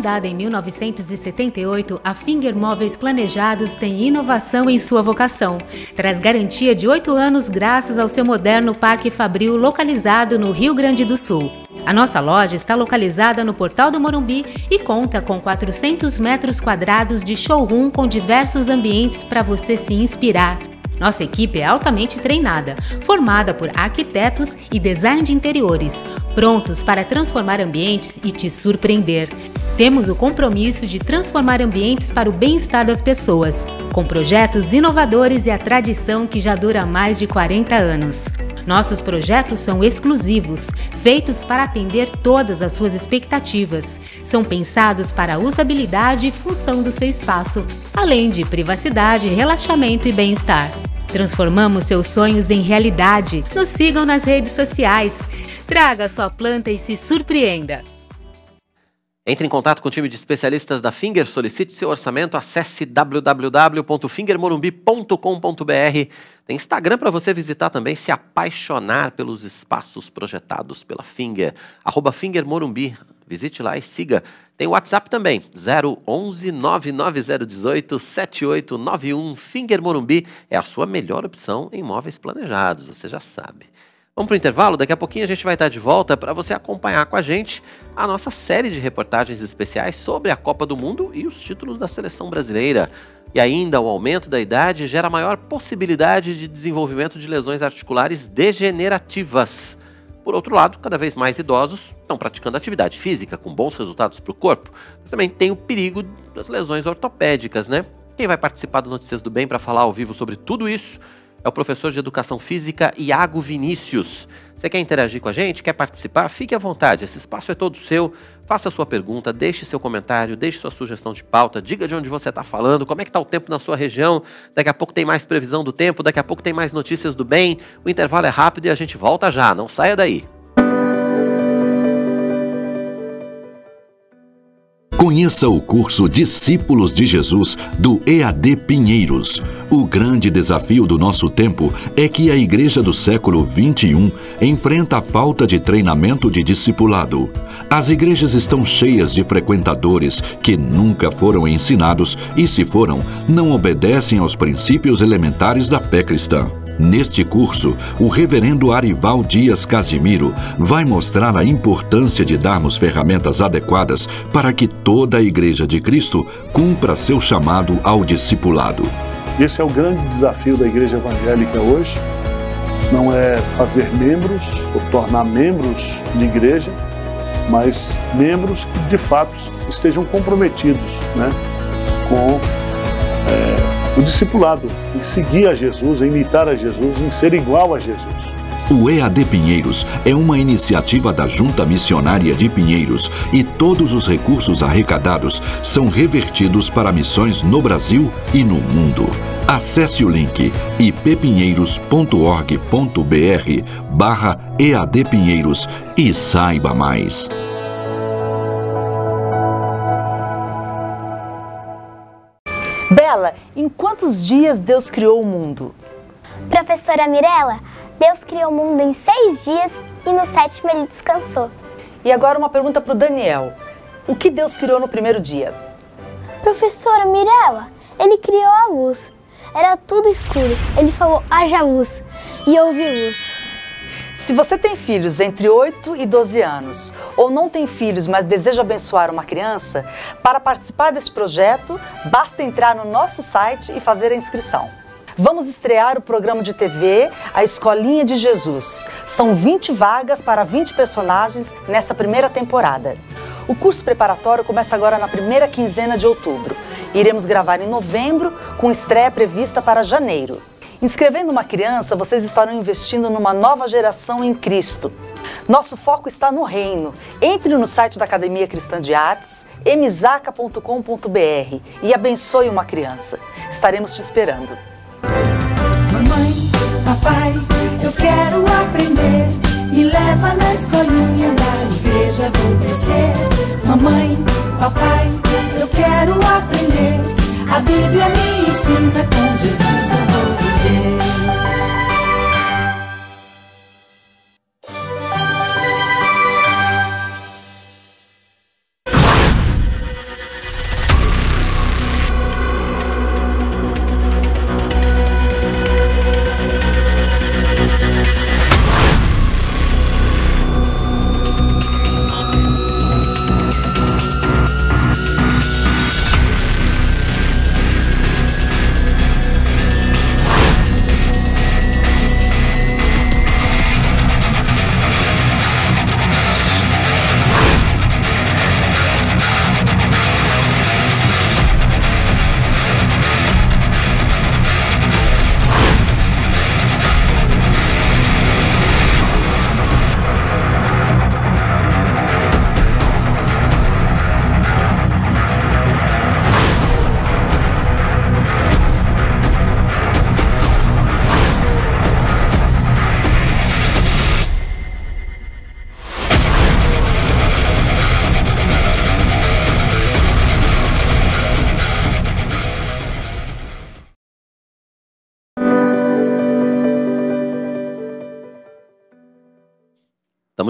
Fundada em 1978, a Finger Móveis Planejados tem inovação em sua vocação. Traz garantia de oito anos graças ao seu moderno Parque Fabril localizado no Rio Grande do Sul. A nossa loja está localizada no Portal do Morumbi e conta com 400 metros quadrados de showroom com diversos ambientes para você se inspirar. Nossa equipe é altamente treinada, formada por arquitetos e design de interiores, prontos para transformar ambientes e te surpreender. Temos o compromisso de transformar ambientes para o bem-estar das pessoas, com projetos inovadores e a tradição que já dura mais de 40 anos. Nossos projetos são exclusivos, feitos para atender todas as suas expectativas. São pensados para a usabilidade e função do seu espaço, além de privacidade, relaxamento e bem-estar. Transformamos seus sonhos em realidade. Nos sigam nas redes sociais. Traga sua planta e se surpreenda. Entre em contato com o time de especialistas da Finger, solicite seu orçamento, acesse www.fingermorumbi.com.br. Tem Instagram para você visitar também, se apaixonar pelos espaços projetados pela Finger, arroba Fingermorumbi. Visite lá e siga. Tem WhatsApp também, 011 99018 7891. Finger Morumbi é a sua melhor opção em imóveis planejados, você já sabe. Vamos para o intervalo? Daqui a pouquinho a gente vai estar de volta para você acompanhar com a gente a nossa série de reportagens especiais sobre a Copa do Mundo e os títulos da seleção brasileira. E ainda o aumento da idade gera maior possibilidade de desenvolvimento de lesões articulares degenerativas. Por outro lado, cada vez mais idosos estão praticando atividade física com bons resultados para o corpo, mas também tem o perigo das lesões ortopédicas, né? Quem vai participar do Notícias do Bem para falar ao vivo sobre tudo isso é o professor de Educação Física Iago Vinícius. Você quer interagir com a gente? Quer participar? Fique à vontade, esse espaço é todo seu. Faça a sua pergunta, deixe seu comentário, deixe sua sugestão de pauta, diga de onde você está falando, como é que está o tempo na sua região. Daqui a pouco tem mais previsão do tempo, daqui a pouco tem mais notícias do bem. O intervalo é rápido e a gente volta já, não saia daí. Conheça o curso Discípulos de Jesus do EAD Pinheiros. O grande desafio do nosso tempo é que a igreja do século 21 enfrenta a falta de treinamento de discipulado. As igrejas estão cheias de frequentadores que nunca foram ensinados e, se foram, não obedecem aos princípios elementares da fé cristã. Neste curso, o reverendo Arival Dias Casimiro vai mostrar a importância de darmos ferramentas adequadas para que toda a Igreja de Cristo cumpra seu chamado ao discipulado. Esse é o grande desafio da igreja evangélica hoje. Não é fazer membros ou tornar membros de igreja, mas membros que de fato estejam comprometidos né, com é, o discipulado, em seguir a Jesus, em imitar a Jesus, em ser igual a Jesus. O EAD Pinheiros é uma iniciativa da Junta Missionária de Pinheiros e todos os recursos arrecadados são revertidos para missões no Brasil e no mundo. Acesse o link ippinheiros.org.br barra EAD Pinheiros e saiba mais. Bela, em quantos dias Deus criou o mundo? Professora Mirella, Deus criou o mundo em seis dias e no sétimo ele descansou. E agora uma pergunta para o Daniel. O que Deus criou no primeiro dia? Professora Mirella, ele criou a luz. Era tudo escuro. Ele falou, haja luz. E houve luz. Se você tem filhos entre 8 e 12 anos, ou não tem filhos, mas deseja abençoar uma criança, para participar desse projeto, basta entrar no nosso site e fazer a inscrição. Vamos estrear o programa de TV A Escolinha de Jesus. São 20 vagas para 20 personagens nessa primeira temporada. O curso preparatório começa agora na primeira quinzena de outubro. Iremos gravar em novembro, com estreia prevista para janeiro. Inscrevendo uma criança, vocês estarão investindo numa nova geração em Cristo. Nosso foco está no reino. Entre no site da Academia Cristã de Artes, emisaca.com.br e abençoe uma criança. Estaremos te esperando. Mamãe, papai, eu quero aprender. Me leva na escolinha da igreja, vou crescer. Mamãe, papai, eu quero aprender. A Bíblia me ensina com Jesus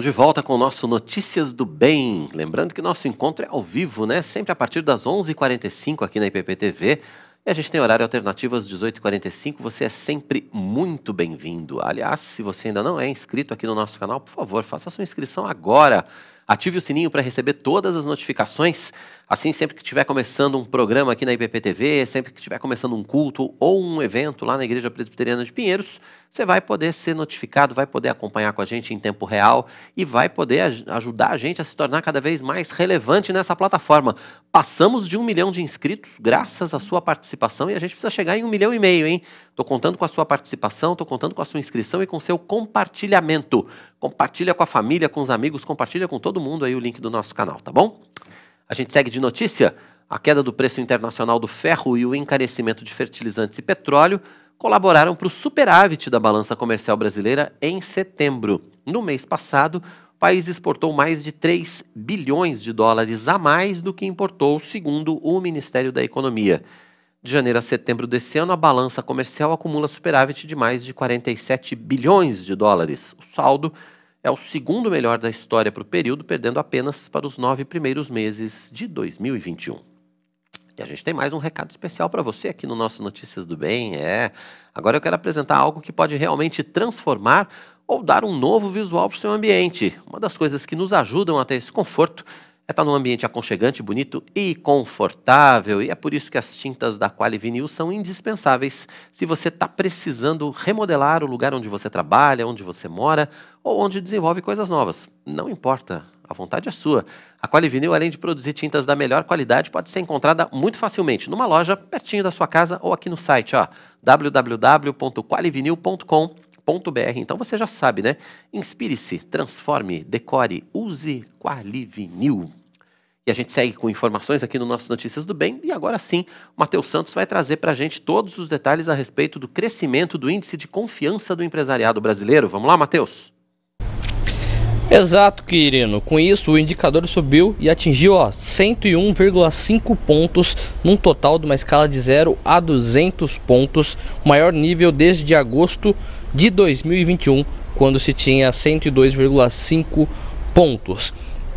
Estamos de volta com o nosso Notícias do Bem. Lembrando que nosso encontro é ao vivo, né? Sempre a partir das 11h45 aqui na IPPTV. E a gente tem horário alternativo às 18h45. Você é sempre muito bem-vindo. Aliás, se você ainda não é inscrito aqui no nosso canal, por favor, faça sua inscrição agora. Ative o sininho para receber todas as notificações. Assim, sempre que estiver começando um programa aqui na IPPTV, sempre que estiver começando um culto ou um evento lá na Igreja Presbiteriana de Pinheiros, você vai poder ser notificado, vai poder acompanhar com a gente em tempo real e vai poder aj ajudar a gente a se tornar cada vez mais relevante nessa plataforma. Passamos de um milhão de inscritos graças à sua participação e a gente precisa chegar em um milhão e meio, hein? Estou contando com a sua participação, estou contando com a sua inscrição e com o seu compartilhamento. Compartilha com a família, com os amigos, compartilha com todo mundo aí o link do nosso canal, tá bom? A gente segue de notícia. A queda do preço internacional do ferro e o encarecimento de fertilizantes e petróleo colaboraram para o superávit da balança comercial brasileira em setembro. No mês passado, o país exportou mais de 3 bilhões de dólares a mais do que importou, segundo o Ministério da Economia. De janeiro a setembro desse ano, a balança comercial acumula superávit de mais de 47 bilhões de dólares. O saldo é o segundo melhor da história para o período, perdendo apenas para os nove primeiros meses de 2021. E a gente tem mais um recado especial para você aqui no nosso Notícias do Bem. É, agora eu quero apresentar algo que pode realmente transformar ou dar um novo visual para o seu ambiente. Uma das coisas que nos ajudam a ter esse conforto é estar num ambiente aconchegante, bonito e confortável. E é por isso que as tintas da Quali Vinil são indispensáveis se você está precisando remodelar o lugar onde você trabalha, onde você mora ou onde desenvolve coisas novas. Não importa, a vontade é sua. A Quali Vinil, além de produzir tintas da melhor qualidade, pode ser encontrada muito facilmente numa loja pertinho da sua casa ou aqui no site, ó, www.qualivinil.com.br. Então você já sabe, né? Inspire-se, transforme, decore, use Qualivinil. E a gente segue com informações aqui no nosso Notícias do Bem. E agora sim, o Matheus Santos vai trazer para a gente todos os detalhes a respeito do crescimento do índice de confiança do empresariado brasileiro. Vamos lá, Matheus? Exato, Quirino. Com isso, o indicador subiu e atingiu 101,5 pontos num total de uma escala de 0 a 200 pontos, o maior nível desde agosto de 2021, quando se tinha 102,5 pontos.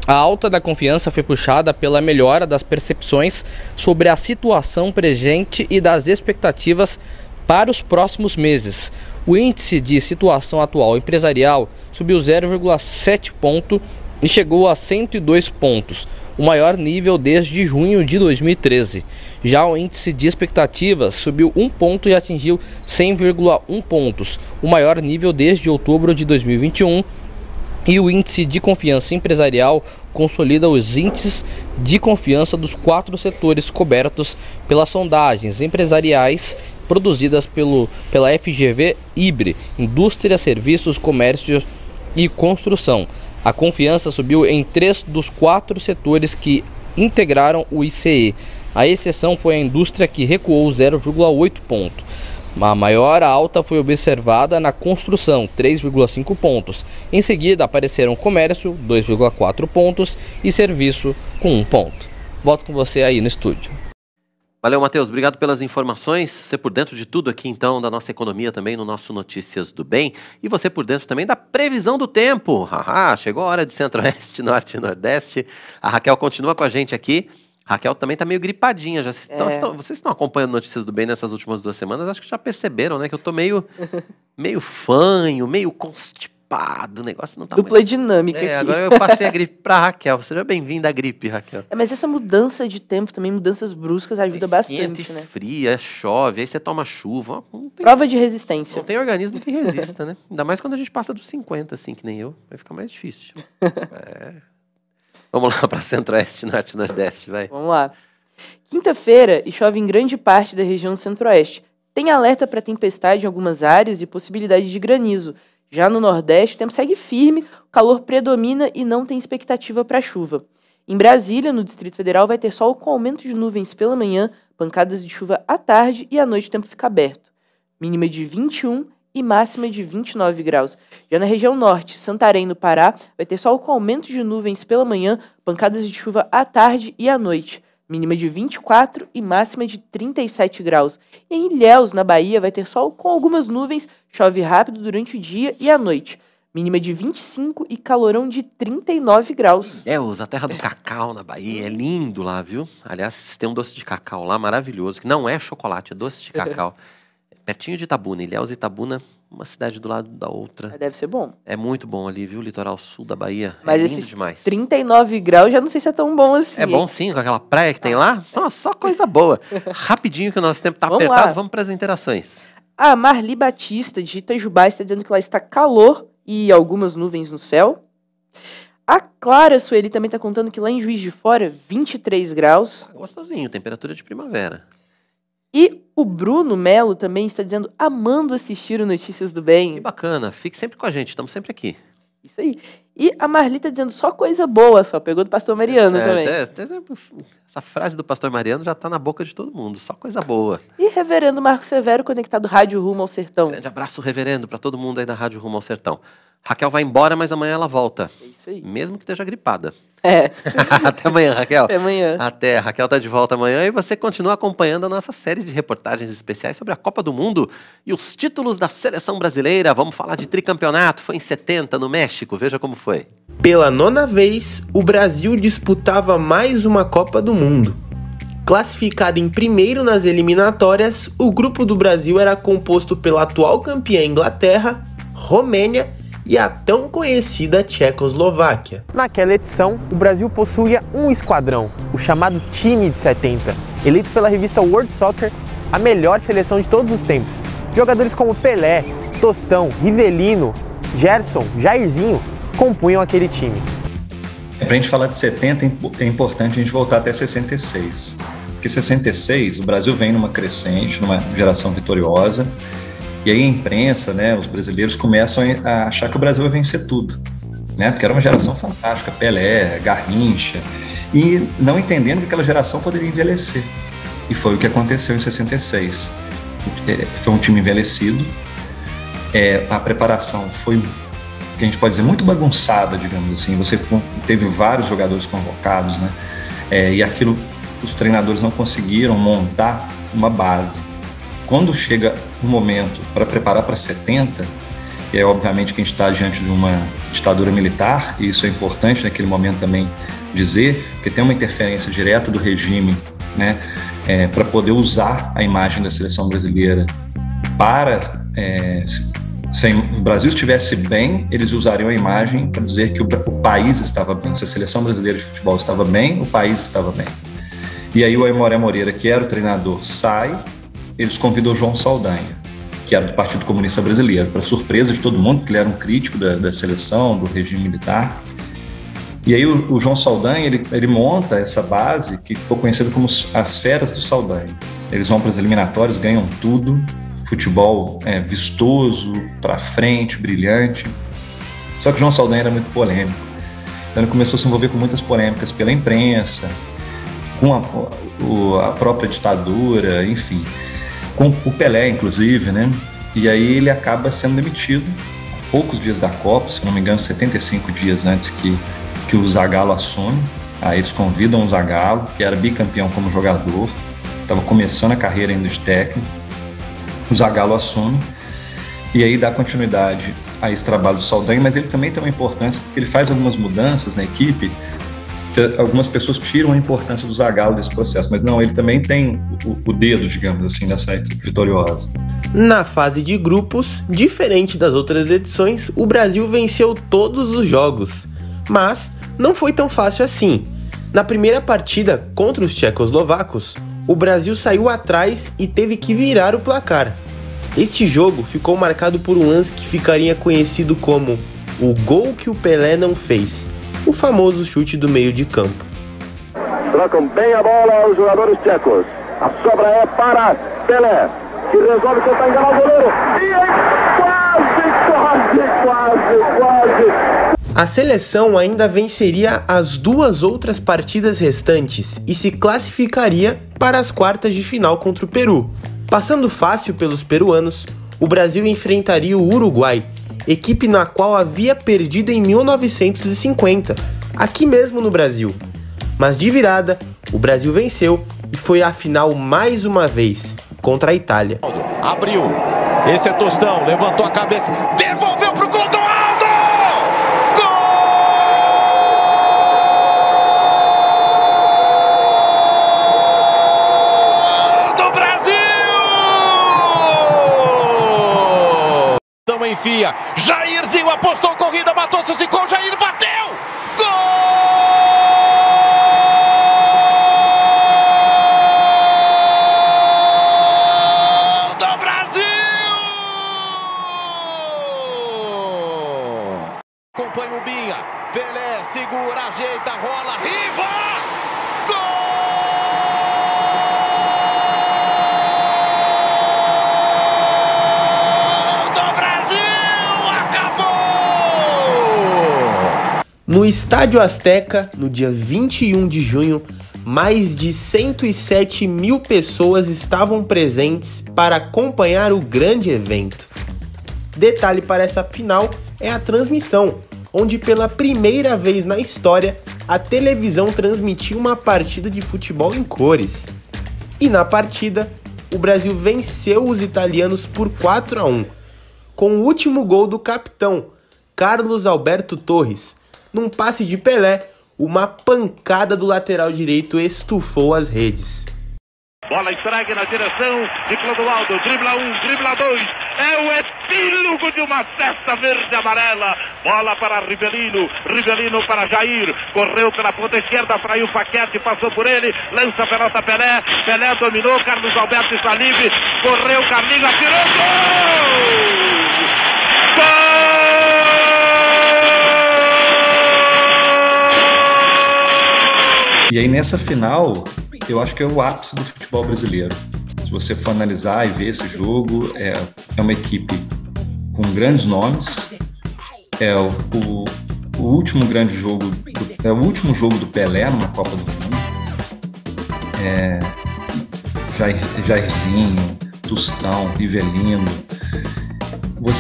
A alta da confiança foi puxada pela melhora das percepções sobre a situação presente e das expectativas para os próximos meses. O índice de situação atual empresarial subiu 0,7 ponto e chegou a 102 pontos, o maior nível desde junho de 2013. Já o índice de expectativas subiu 1 ponto e atingiu 100,1 pontos, o maior nível desde outubro de 2021 e o índice de confiança empresarial consolida os índices de confiança dos quatro setores cobertos pelas sondagens empresariais produzidas pelo, pela FGV IBRE, Indústria, Serviços, Comércio e Construção. A confiança subiu em três dos quatro setores que integraram o ICE. A exceção foi a indústria que recuou 0,8 ponto. A maior alta foi observada na construção, 3,5 pontos. Em seguida apareceram comércio, 2,4 pontos, e serviço, com 1 ponto. Volto com você aí no estúdio. Valeu, Matheus. Obrigado pelas informações. Você por dentro de tudo aqui, então, da nossa economia também no nosso Notícias do Bem. E você por dentro também da previsão do tempo. Haha, chegou a hora de Centro-Oeste, Norte e Nordeste. A Raquel continua com a gente aqui. Raquel também tá meio gripadinha. Já. Vocês, estão, É. estão- vocês estão acompanhando Notícias do Bem nessas últimas duas semanas? Acho que já perceberam, né? Que eu tô meio, [LAUGHS] meio fanho, meio constipado. O negócio não tá Dupla muito... dinâmica É, aqui. agora eu passei a [LAUGHS] gripe pra Raquel. Seja bem-vinda à gripe, Raquel. É, mas essa mudança de tempo também, mudanças bruscas, ajuda Esquenta, bastante, né? esfria, chove, aí você toma chuva. Tem, Prova de resistência. não tem organismo que resista, né? Ainda mais quando a gente passa dos 50, assim, que nem eu. Vai ficar mais difícil. [LAUGHS] É. Vamos lá [LAUGHS] para Centro-Oeste, Norte Nordeste, vai. Vamos lá. Quinta-feira e chove em grande parte da região centro-oeste. Tem alerta para tempestade em algumas áreas e possibilidade de granizo. Já no Nordeste, o tempo segue firme, o calor predomina e não tem expectativa para chuva. Em Brasília, no Distrito Federal, vai ter sol com aumento de nuvens pela manhã, pancadas de chuva à tarde e à noite o tempo fica aberto. Mínima de 21 e máxima de 29 graus. Já na região norte, Santarém, no Pará, vai ter sol com aumento de nuvens pela manhã, pancadas de chuva à tarde e à noite. Mínima de 24 e máxima de 37 graus. E em Ilhéus, na Bahia, vai ter sol com algumas nuvens, chove rápido durante o dia e a noite. Mínima de 25 e calorão de 39 graus. É, a terra do cacau na Bahia, é lindo lá, viu? Aliás, tem um doce de cacau lá maravilhoso, que não é chocolate, é doce de cacau. [LAUGHS] Pertinho de Itabuna, Ilhéus e Itabuna, uma cidade do lado da outra. Deve ser bom. É muito bom ali, viu? O litoral sul da Bahia. Mas é lindo esses demais. 39 graus já não sei se é tão bom assim. É bom sim, com aquela praia que tem lá. Nossa, só coisa boa. [LAUGHS] Rapidinho que o nosso tempo tá Vamos apertado, lá. vamos para as interações. A Marli Batista, de Itajubá, está dizendo que lá está calor e algumas nuvens no céu. A Clara Sueli também está contando que lá em Juiz de Fora, 23 graus. Gostosinho, temperatura de primavera. E o Bruno Melo também está dizendo, amando assistir o Notícias do Bem. Que bacana, fique sempre com a gente, estamos sempre aqui. Isso aí. E a Marli tá dizendo só coisa boa, só pegou do pastor Mariano É, também. é, é, essa frase do pastor Mariano já tá na boca de todo mundo, só coisa boa. E reverendo Marco Severo conectado Rádio Rumo ao Sertão. Grande abraço, reverendo, para todo mundo aí da Rádio Rumo ao Sertão. Raquel vai embora, mas amanhã ela volta. É isso aí. Mesmo que esteja gripada. É. [LAUGHS] Até amanhã, Raquel. Até amanhã. Até. Raquel tá de volta amanhã e você continua acompanhando a nossa série de reportagens especiais sobre a Copa do Mundo e os títulos da seleção brasileira. Vamos falar de tricampeonato. Foi em 70 no México. Veja como foi. Pela nona vez, o Brasil disputava mais uma Copa do Mundo. Classificado em primeiro nas eliminatórias, o grupo do Brasil era composto pela atual campeã Inglaterra, Romênia e a tão conhecida Tchecoslováquia. Naquela edição, o Brasil possuía um esquadrão, o chamado Time de 70, eleito pela revista World Soccer a melhor seleção de todos os tempos. Jogadores como Pelé, Tostão, Rivelino, Gerson, Jairzinho compunham aquele time. Para a gente falar de 70, é importante a gente voltar até 66. Porque 66, o Brasil vem numa crescente, numa geração vitoriosa, e aí a imprensa, né, os brasileiros começam a achar que o Brasil vai vencer tudo, né? Porque era uma geração fantástica, Pelé, Garrincha, e não entendendo que aquela geração poderia envelhecer. E foi o que aconteceu em 66. É, Foi um time envelhecido, é, a preparação foi, que a gente pode dizer, muito bagunçada, digamos assim. Você teve vários jogadores convocados, né? É, e aquilo, os treinadores não conseguiram montar uma base. Quando chega o momento para preparar para 70, é obviamente que a gente está diante de uma ditadura militar, e isso é importante naquele momento também dizer, porque tem uma interferência direta do regime, né, para poder usar a imagem da seleção brasileira para é, se o Brasil estivesse bem, eles usariam a imagem para dizer que o, o país estava bem. Se a seleção brasileira de futebol estava bem, o país estava bem. E aí o Aimoré Moreira, que era o treinador, sai, eles convidam João Saldanha, que era do Partido Comunista Brasileiro, para surpresa de todo mundo, porque ele era um crítico da, da seleção, do regime militar. E aí o, o João Saldanha, ele, ele monta essa base que ficou conhecida como as feras do Saldanha. Eles vão para as eliminatórias, ganham tudo, futebol é, vistoso, para frente, brilhante. Só que o João Saldanha era muito polêmico. Então ele começou a se envolver com muitas polêmicas pela imprensa, com a, a própria ditadura, enfim. Com o Pelé, inclusive, né? E aí ele acaba sendo demitido poucos dias da Copa, se não me engano, 75 dias antes que, que o Zagallo assume. Aí eles convidam o Zagallo, que era bicampeão como jogador, estava começando a carreira ainda de técnico. O Zagallo assume e aí dá continuidade a esse trabalho do Saldanha, mas ele também tem uma importância porque ele faz algumas mudanças na equipe que algumas pessoas tiram a importância do Zagallo desse processo, mas não, ele também tem o, o dedo, digamos assim, nessa equipe vitoriosa. Na fase de grupos, diferente das outras edições, o Brasil venceu todos os jogos. Mas não foi tão fácil assim. Na primeira partida contra os tchecoslovacos, o Brasil saiu atrás e teve que virar o placar. Este jogo ficou marcado por um lance que ficaria conhecido como o gol que o Pelé não fez, o famoso chute do meio de campo. Trocam bem a bola os jogadores tchecos. A sobra é para Pelé, que resolve tentar enganar o goleiro. E aí, quase, quase, quase, quase. A seleção ainda venceria as duas outras partidas restantes e se classificaria para as quartas de final contra o Peru. Passando fácil pelos peruanos, o Brasil enfrentaria o Uruguai, equipe na qual havia perdido em 1950, aqui mesmo no Brasil. Mas de virada, o Brasil venceu e foi à final mais uma vez contra a Itália. Abriu. Esse é Tostão. Levantou a cabeça. Enfia. Jairzinho apostou corrida, matou Cicou, Jair bateu! Gol! do Brasil! Acompanha o Binha. Pelé segura, ajeita, No Estádio Azteca, no dia 21 de junho, mais de 107 mil pessoas estavam presentes para acompanhar o grande evento. Detalhe para essa final é a transmissão, onde pela primeira vez na história a televisão transmitiu uma partida de futebol em cores. E na partida, o Brasil venceu os italianos por 4 a 1, com o último gol do capitão Carlos Alberto Torres. Num passe de Pelé, uma pancada do lateral direito estufou as redes. Bola entregue na direção de Clodoaldo. Dribla um, dribla dois. É o epílogo de uma festa verde e amarela. Bola para Rivelino. Rivelino para Jair. Correu pela ponta esquerda, fraiu o Paquete, passou por ele. Lança a pelota Pelé. Pelé dominou. Carlos Alberto está livre. Correu, Carlinhos, atirou. Gol! E aí nessa final, eu acho que é o ápice do futebol brasileiro. Se você for analisar e ver esse jogo, é, é uma equipe com grandes nomes. É o, o, o último grande jogo, do, é o último jogo do Pelé numa Copa do Mundo. É, Jair, Jairzinho, Tostão, Rivelino.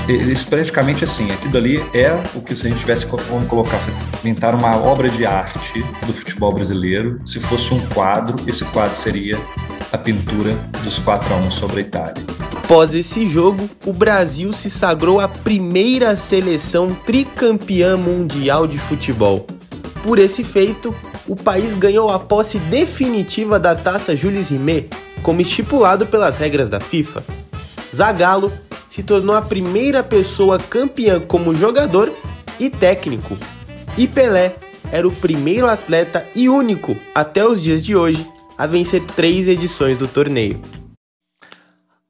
Eles praticamente assim, aquilo ali é o que se a gente tivesse como colocar, inventar uma obra de arte do futebol brasileiro. Se fosse um quadro, esse quadro seria a pintura dos 4 a 1 sobre a Itália. Após esse jogo, o Brasil se sagrou a primeira seleção tricampeã mundial de futebol. Por esse feito, o país ganhou a posse definitiva da taça Jules Rimet, como estipulado pelas regras da FIFA. Zagallo se tornou a primeira pessoa campeã como jogador e técnico. E Pelé era o primeiro atleta e único, até os dias de hoje, a vencer três edições do torneio.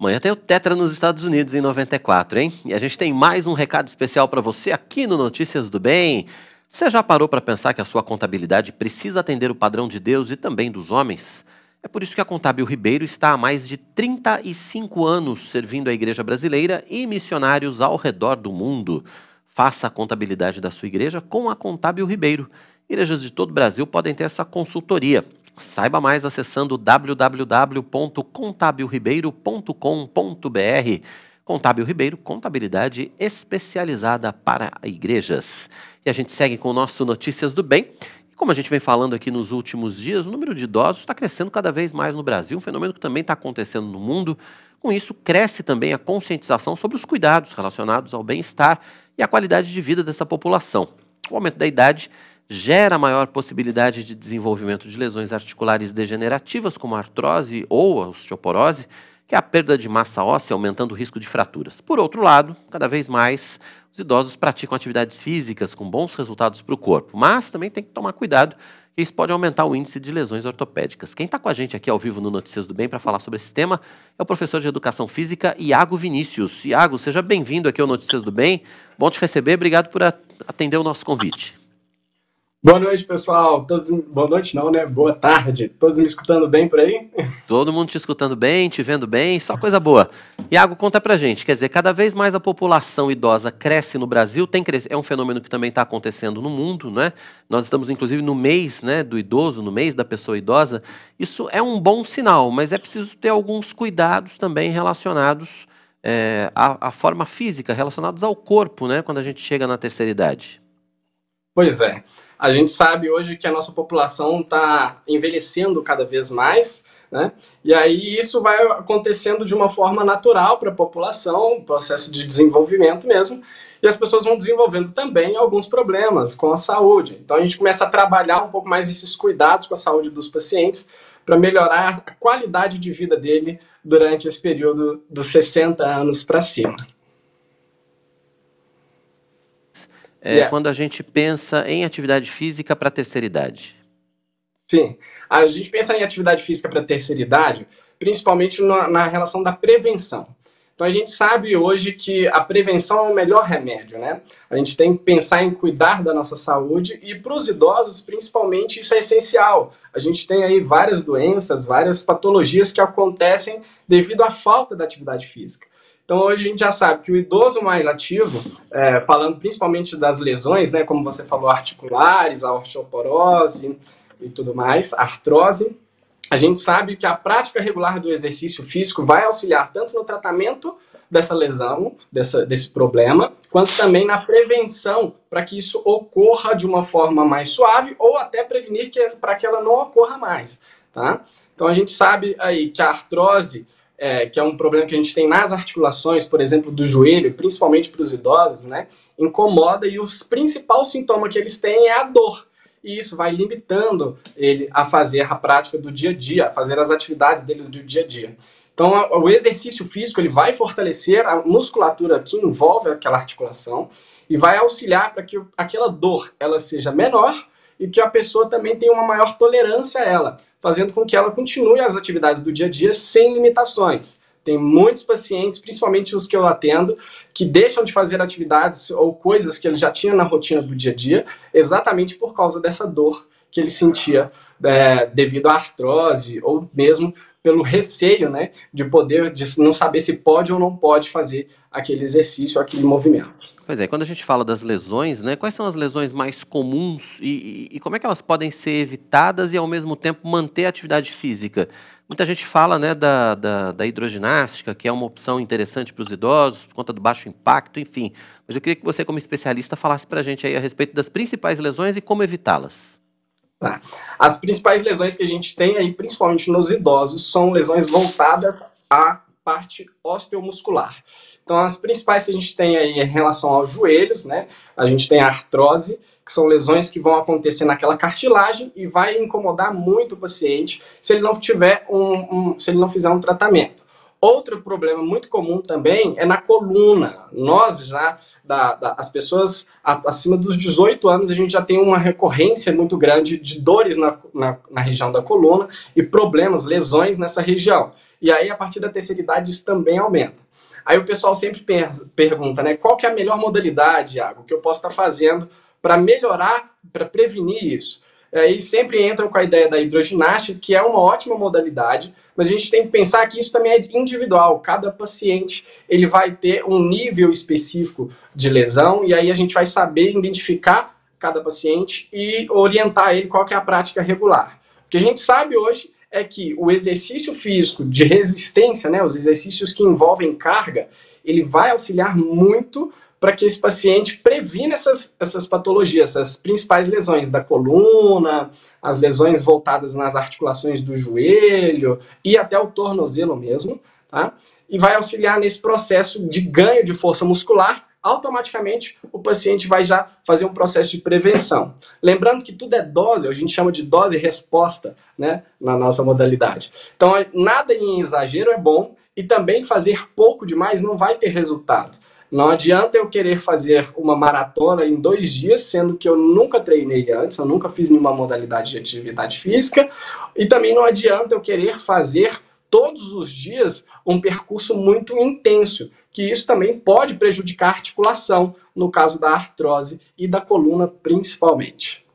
Amanhã tem o Tetra nos Estados Unidos em 94, hein? E a gente tem mais um recado especial para você aqui no Notícias do Bem. Você já parou para pensar que a sua contabilidade precisa atender o padrão de Deus e também dos homens? É por isso que a Contábil Ribeiro está há mais de 35 anos servindo a igreja brasileira e missionários ao redor do mundo. Faça a contabilidade da sua igreja com a Contábil Ribeiro. Igrejas de todo o Brasil podem ter essa consultoria. Saiba mais acessando www.contabilribeiro.com.br. Contábil Ribeiro, contabilidade especializada para igrejas. E a gente segue com o nosso Notícias do Bem. Como a gente vem falando aqui nos últimos dias, o número de idosos está crescendo cada vez mais no Brasil, um fenômeno que também está acontecendo no mundo. Com isso, cresce também a conscientização sobre os cuidados relacionados ao bem-estar e à qualidade de vida dessa população. O aumento da idade gera maior possibilidade de desenvolvimento de lesões articulares degenerativas, como a artrose ou a osteoporose, que é a perda de massa óssea, aumentando o risco de fraturas. Por outro lado, cada vez mais os idosos praticam atividades físicas com bons resultados para o corpo, mas também tem que tomar cuidado, que isso pode aumentar o índice de lesões ortopédicas. Quem está com a gente aqui ao vivo no Notícias do Bem para falar sobre esse tema é o professor de Educação Física, Iago Vinícius. Iago, seja bem-vindo aqui ao Notícias do Bem. Bom te receber, obrigado por atender o nosso convite. Boa noite, pessoal. Todos, boa noite não, né? Boa tarde. Todos me escutando bem por aí? [LAUGHS] Todo mundo te escutando bem, te vendo bem, só coisa boa. Iago, conta pra gente. Quer dizer, cada vez mais a população idosa cresce no Brasil, tem cres... é um fenômeno que também está acontecendo no mundo, né? Nós estamos, inclusive, no mês né, do idoso, no mês da pessoa idosa. Isso é um bom sinal, mas é preciso ter alguns cuidados também relacionados é, à, à forma física, relacionados ao corpo, né? Quando a gente chega na terceira idade. Pois é. A gente sabe hoje que a nossa população está envelhecendo cada vez mais, né? E aí isso vai acontecendo de uma forma natural para a população, processo de desenvolvimento mesmo, e as pessoas vão desenvolvendo também alguns problemas com a saúde. Então a gente começa a trabalhar um pouco mais esses cuidados com a saúde dos pacientes para melhorar a qualidade de vida dele durante esse período dos 60 anos para cima. É, Yeah. quando a gente pensa em atividade física para a terceira idade? Sim. A gente pensa em atividade física para a terceira idade, principalmente na, na relação da prevenção. Então a gente sabe hoje que a prevenção é o melhor remédio, né? A gente tem que pensar em cuidar da nossa saúde e para os idosos, principalmente, isso é essencial. A gente tem aí várias doenças, várias patologias que acontecem devido à falta da atividade física. Então hoje a gente já sabe que o idoso mais ativo, é, falando principalmente das lesões, né, como você falou, articulares, a osteoporose e tudo mais, artrose, a gente sabe que a prática regular do exercício físico vai auxiliar tanto no tratamento dessa lesão, dessa, desse problema, quanto também na prevenção para que isso ocorra de uma forma mais suave ou até prevenir para que ela não ocorra mais, tá? Então a gente sabe aí que a artrose, é, que é um problema que a gente tem nas articulações, por exemplo, do joelho, principalmente para os idosos, né, incomoda e o principal sintoma que eles têm é a dor e isso vai limitando ele a fazer a prática do dia a dia, a fazer as atividades dele do dia a dia. Então, o exercício físico ele vai fortalecer a musculatura que envolve aquela articulação e vai auxiliar para que aquela dor ela seja menor e que a pessoa também tenha uma maior tolerância a ela, fazendo com que ela continue as atividades do dia a dia sem limitações. Tem muitos pacientes, principalmente os que eu atendo, que deixam de fazer atividades ou coisas que ele já tinha na rotina do dia a dia, exatamente por causa dessa dor que ele sentia é, devido à artrose ou mesmo pelo receio, né, de poder, de não saber se pode ou não pode fazer aquele exercício, aquele movimento. Pois é, quando a gente fala das lesões, né, quais são as lesões mais comuns e, e- e como é que elas podem ser evitadas e ao mesmo tempo manter a atividade física? Muita gente fala né, da, da, da hidroginástica, que é uma opção interessante para os idosos, por conta do baixo impacto, enfim. Mas eu queria que você, como especialista, falasse para a gente aí a respeito das principais lesões e como evitá-las. Tá. As principais lesões que a gente tem aí, principalmente nos idosos, são lesões voltadas à parte osteomuscular. Então, as principais que a gente tem aí em relação aos joelhos, né? A gente tem a artrose, que são lesões que vão acontecer naquela cartilagem e vai incomodar muito o paciente se ele não tiver um, um- se ele não fizer um tratamento. Outro problema muito comum também é na coluna. Nós já, da- da- as pessoas acima dos 18 anos, a gente já tem uma recorrência muito grande de dores na, na, na região da coluna e problemas, lesões nessa região. E aí, a partir da terceira idade, isso também aumenta. Aí o pessoal sempre per- pergunta, né? Qual que é a melhor modalidade, Iago, que eu posso estar fazendo para melhorar, para prevenir isso? Aí sempre entram com a ideia da hidroginástica, que é uma ótima modalidade, mas a gente tem que pensar que isso também é individual. Cada paciente ele vai ter um nível específico de lesão e aí a gente vai saber identificar cada paciente e orientar ele qual que é a prática regular. O que a gente sabe hoje é que o exercício físico de resistência, né, os exercícios que envolvem carga, ele vai auxiliar muito para que esse paciente previna essas, essas patologias, essas principais lesões da coluna, as lesões voltadas nas articulações do joelho e até o tornozelo mesmo, tá? E vai auxiliar nesse processo de ganho de força muscular. Automaticamente o paciente vai já fazer um processo de prevenção. Lembrando que tudo é dose, a gente chama de dose resposta, né, na nossa modalidade. Então, nada em exagero é bom e também fazer pouco demais não vai ter resultado. Não adianta eu querer fazer uma maratona em dois dias, sendo que eu nunca treinei antes, eu nunca fiz nenhuma modalidade de atividade física, e também não adianta eu querer fazer todos os dias um percurso muito intenso, que isso também pode prejudicar a articulação, no caso da artrose e da coluna principalmente.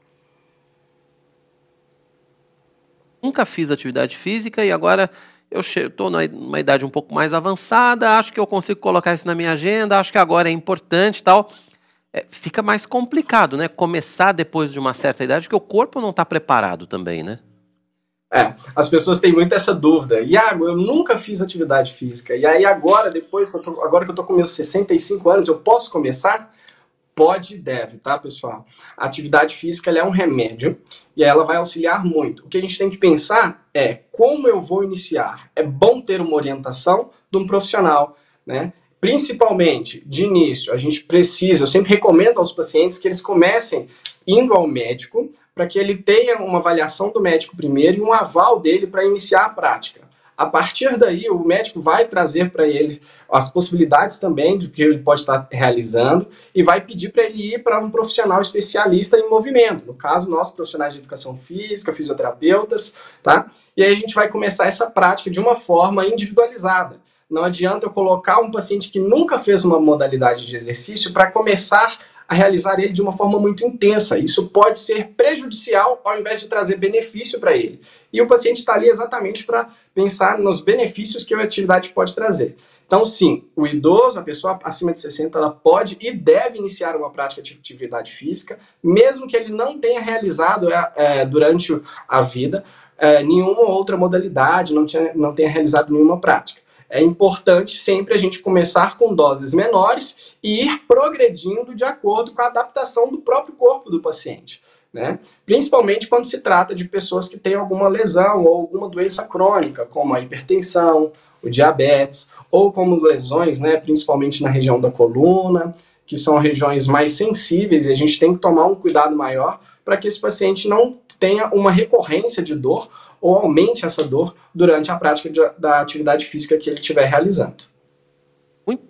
Nunca fiz atividade física e agora eu estou numa idade um pouco mais avançada, acho que eu consigo colocar isso na minha agenda, acho que agora é importante tal. É, fica mais complicado, né? Começar depois de uma certa idade, porque o corpo não está preparado também, né? É, as pessoas têm muito essa dúvida. Iago, eu nunca fiz atividade física. E aí agora, depois que eu tô, agora que eu tô com meus 65 anos, eu posso começar? Pode e deve, tá, pessoal? A atividade física é um remédio e ela vai auxiliar muito. O que a gente tem que pensar é como eu vou iniciar. É bom ter uma orientação de um profissional, né? Principalmente, de início, a gente precisa, eu sempre recomendo aos pacientes que eles comecem indo ao médico para que ele tenha uma avaliação do médico primeiro e um aval dele para iniciar a prática. A partir daí, o médico vai trazer para ele as possibilidades também do que ele pode estar realizando e vai pedir para ele ir para um profissional especialista em movimento. No caso, nós profissionais de educação física, fisioterapeutas, tá? E aí a gente vai começar essa prática de uma forma individualizada. Não adianta eu colocar um paciente que nunca fez uma modalidade de exercício para começar a realizar ele de uma forma muito intensa. Isso pode ser prejudicial ao invés de trazer benefício para ele. E o paciente está ali exatamente para pensar nos benefícios que a atividade pode trazer. Então, sim, o idoso, a pessoa acima de 60, ela pode e deve iniciar uma prática de atividade física, mesmo que ele não tenha realizado é, é, durante a vida é, nenhuma outra modalidade, não, tinha, não tenha realizado nenhuma prática é importante sempre a gente começar com doses menores e ir progredindo de acordo com a adaptação do próprio corpo do paciente. Né? Principalmente quando se trata de pessoas que têm alguma lesão ou alguma doença crônica, como a hipertensão, o diabetes, ou como lesões, né, principalmente na região da coluna, que são regiões mais sensíveis e a gente tem que tomar um cuidado maior para que esse paciente não tenha uma recorrência de dor ou aumente essa dor durante a prática de, da atividade física que ele estiver realizando.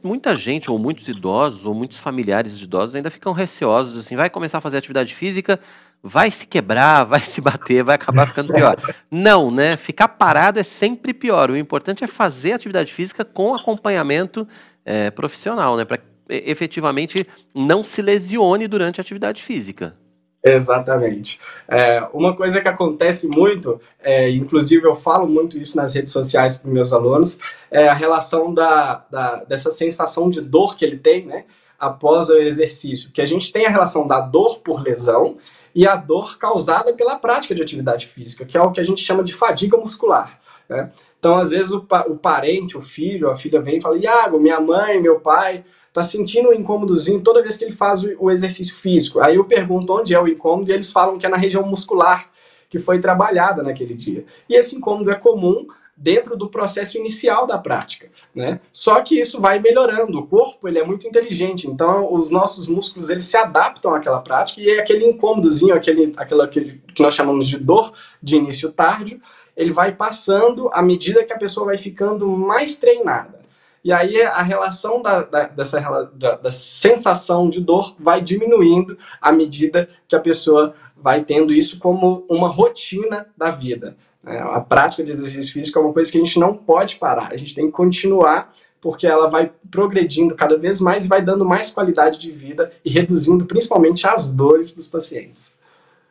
Muita gente, ou muitos idosos, ou muitos familiares de idosos ainda ficam receosos, assim, vai começar a fazer atividade física, vai se quebrar, [LAUGHS] vai se bater, vai acabar ficando pior. Não, né? Ficar parado é sempre pior. O importante é fazer atividade física com acompanhamento é, profissional, né? Para efetivamente não se lesione durante a atividade física. Exatamente. É, uma coisa que acontece muito, é, inclusive eu falo muito isso nas redes sociais para meus alunos, é a relação da, da, dessa sensação de dor que ele tem, né, após o exercício. Que a gente tem a relação da dor por lesão e a dor causada pela prática de atividade física, que é o que a gente chama de fadiga muscular. Né? Então, às vezes, o, o parente, o filho, a filha vem e fala: Iago, minha mãe, meu pai tá sentindo um incômodozinho toda vez que ele faz o, exercício físico. Aí eu pergunto onde é o incômodo e eles falam que é na região muscular que foi trabalhada naquele dia. E esse incômodo é comum dentro do processo inicial da prática, né? Só que isso vai melhorando. O corpo ele é muito inteligente, então os nossos músculos eles se adaptam àquela prática e aquele incômodozinho, aquele, aquela que nós chamamos de dor de início tardio, ele vai passando à medida que a pessoa vai ficando mais treinada. E aí a relação da, da dessa da, da, sensação de dor vai diminuindo à medida que a pessoa vai tendo isso como uma rotina da vida. É, a prática de exercício físico é uma coisa que a gente não pode parar, a gente tem que continuar porque ela vai progredindo cada vez mais e vai dando mais qualidade de vida e reduzindo principalmente as dores dos pacientes.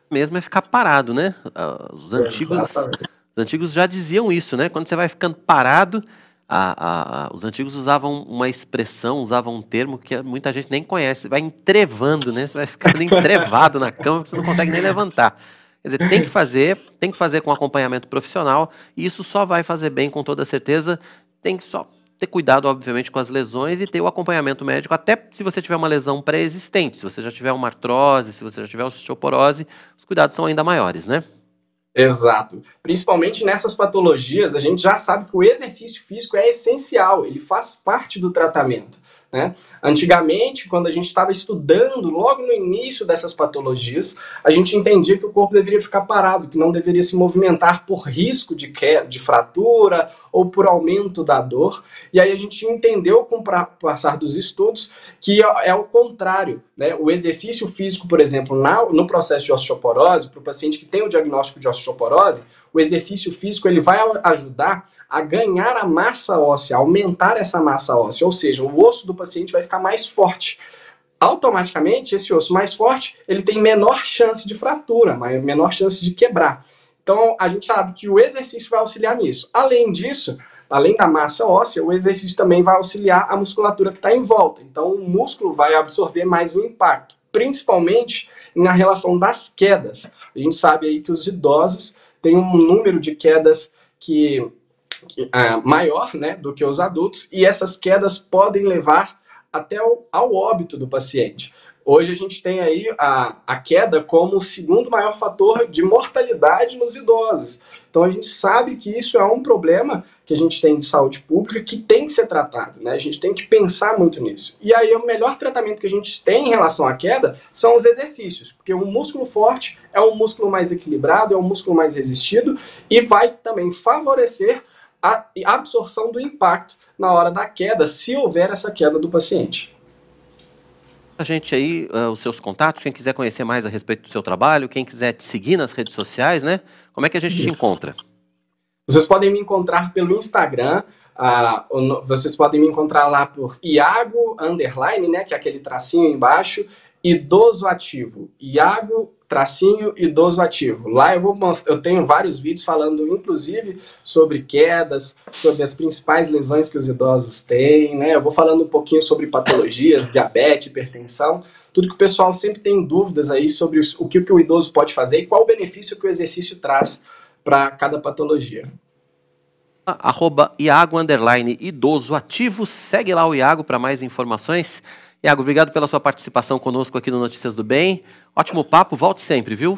Mesmo é ficar parado, né? Ah, os antigos, os antigos já diziam isso, né? Quando você vai ficando parado, a, a, os antigos usavam uma expressão, usavam um termo que muita gente nem conhece, vai entrevando, né? Você vai ficando entrevado na cama, você não consegue nem levantar. Quer dizer, tem que fazer, tem que fazer com acompanhamento profissional, e isso só vai fazer bem com toda certeza. Tem que só ter cuidado, obviamente, com as lesões e ter o acompanhamento médico, até se você tiver uma lesão pré-existente, se você já tiver uma artrose, se você já tiver osteoporose, os cuidados são ainda maiores, né? Exato. Principalmente nessas patologias, a gente já sabe que o exercício físico é essencial, ele faz parte do tratamento. Né? Antigamente, quando a gente estava estudando, logo no início dessas patologias, a gente entendia que o corpo deveria ficar parado, que não deveria se movimentar por risco de queda, de fratura ou por aumento da dor. E aí a gente entendeu com o passar dos estudos que é, é o contrário. Né? O exercício físico, por exemplo, na, no processo de osteoporose, para o paciente que tem o diagnóstico de osteoporose, o exercício físico ele vai ajudar a ganhar a massa óssea, aumentar essa massa óssea, ou seja, o osso do paciente vai ficar mais forte. Automaticamente, esse osso mais forte, ele tem menor chance de fratura, menor chance de quebrar. Então, a gente sabe que o exercício vai auxiliar nisso. Além disso, além da massa óssea, o exercício também vai auxiliar a musculatura que está em volta. Então, o músculo vai absorver mais o impacto, principalmente na relação das quedas. A gente sabe aí que os idosos têm um número de quedas que maior né, do que os adultos, e essas quedas podem levar até ao, ao óbito do paciente. Hoje a gente tem aí a, a queda como o segundo maior fator de mortalidade nos idosos. Então a gente sabe que isso é um problema que a gente tem de saúde pública que tem que ser tratado, né? A gente tem que pensar muito nisso. E aí o melhor tratamento que a gente tem em relação à queda são os exercícios, porque o músculo forte é um músculo mais equilibrado, é um músculo mais resistido e vai também favorecer a absorção do impacto na hora da queda, se houver essa queda do paciente. A gente aí, uh, os seus contatos, quem quiser conhecer mais a respeito do seu trabalho, quem quiser te seguir nas redes sociais, né? Como é que a gente te encontra? Vocês podem me encontrar pelo Instagram, uh, vocês podem me encontrar lá por Iago Underline, né? Que é aquele tracinho embaixo, idoso ativo. Iago tracinho idoso ativo. Lá eu vou eu tenho vários vídeos falando inclusive sobre quedas, sobre as principais lesões que os idosos têm, né? Eu vou falando um pouquinho sobre patologias, [COUGHS] diabetes, hipertensão, tudo que o pessoal sempre tem dúvidas aí sobre o que, o idoso pode fazer e qual o benefício que o exercício traz para cada patologia. Arroba Iago Underline Idoso Ativo. Segue lá o Iago para mais informações. Iago, obrigado pela sua participação conosco aqui no Notícias do Bem. Ótimo papo, volte sempre, viu?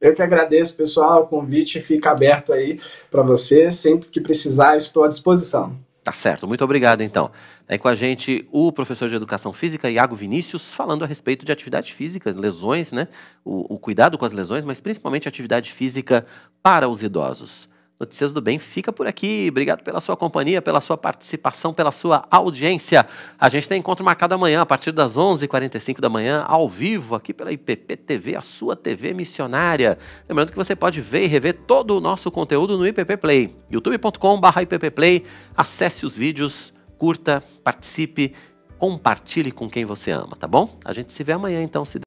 Eu que agradeço, pessoal. O convite fica aberto aí para você. Sempre que precisar, estou à disposição. Tá certo, muito obrigado então. Aí com a gente o professor de Educação Física, Iago Vinícius, falando a respeito de atividade física, lesões, né? O, o cuidado com as lesões, mas principalmente atividade física para os idosos. Notícias do Bem fica por aqui. Obrigado pela sua companhia, pela sua participação, pela sua audiência. A gente tem encontro marcado amanhã, a partir das 11h45 da manhã, ao vivo, aqui pela IPP TV, a sua TV missionária. Lembrando que você pode ver e rever todo o nosso conteúdo no IPP Play. youtube.com.br IPP Acesse os vídeos, curta, participe, compartilhe com quem você ama, tá bom? A gente se vê amanhã, então, se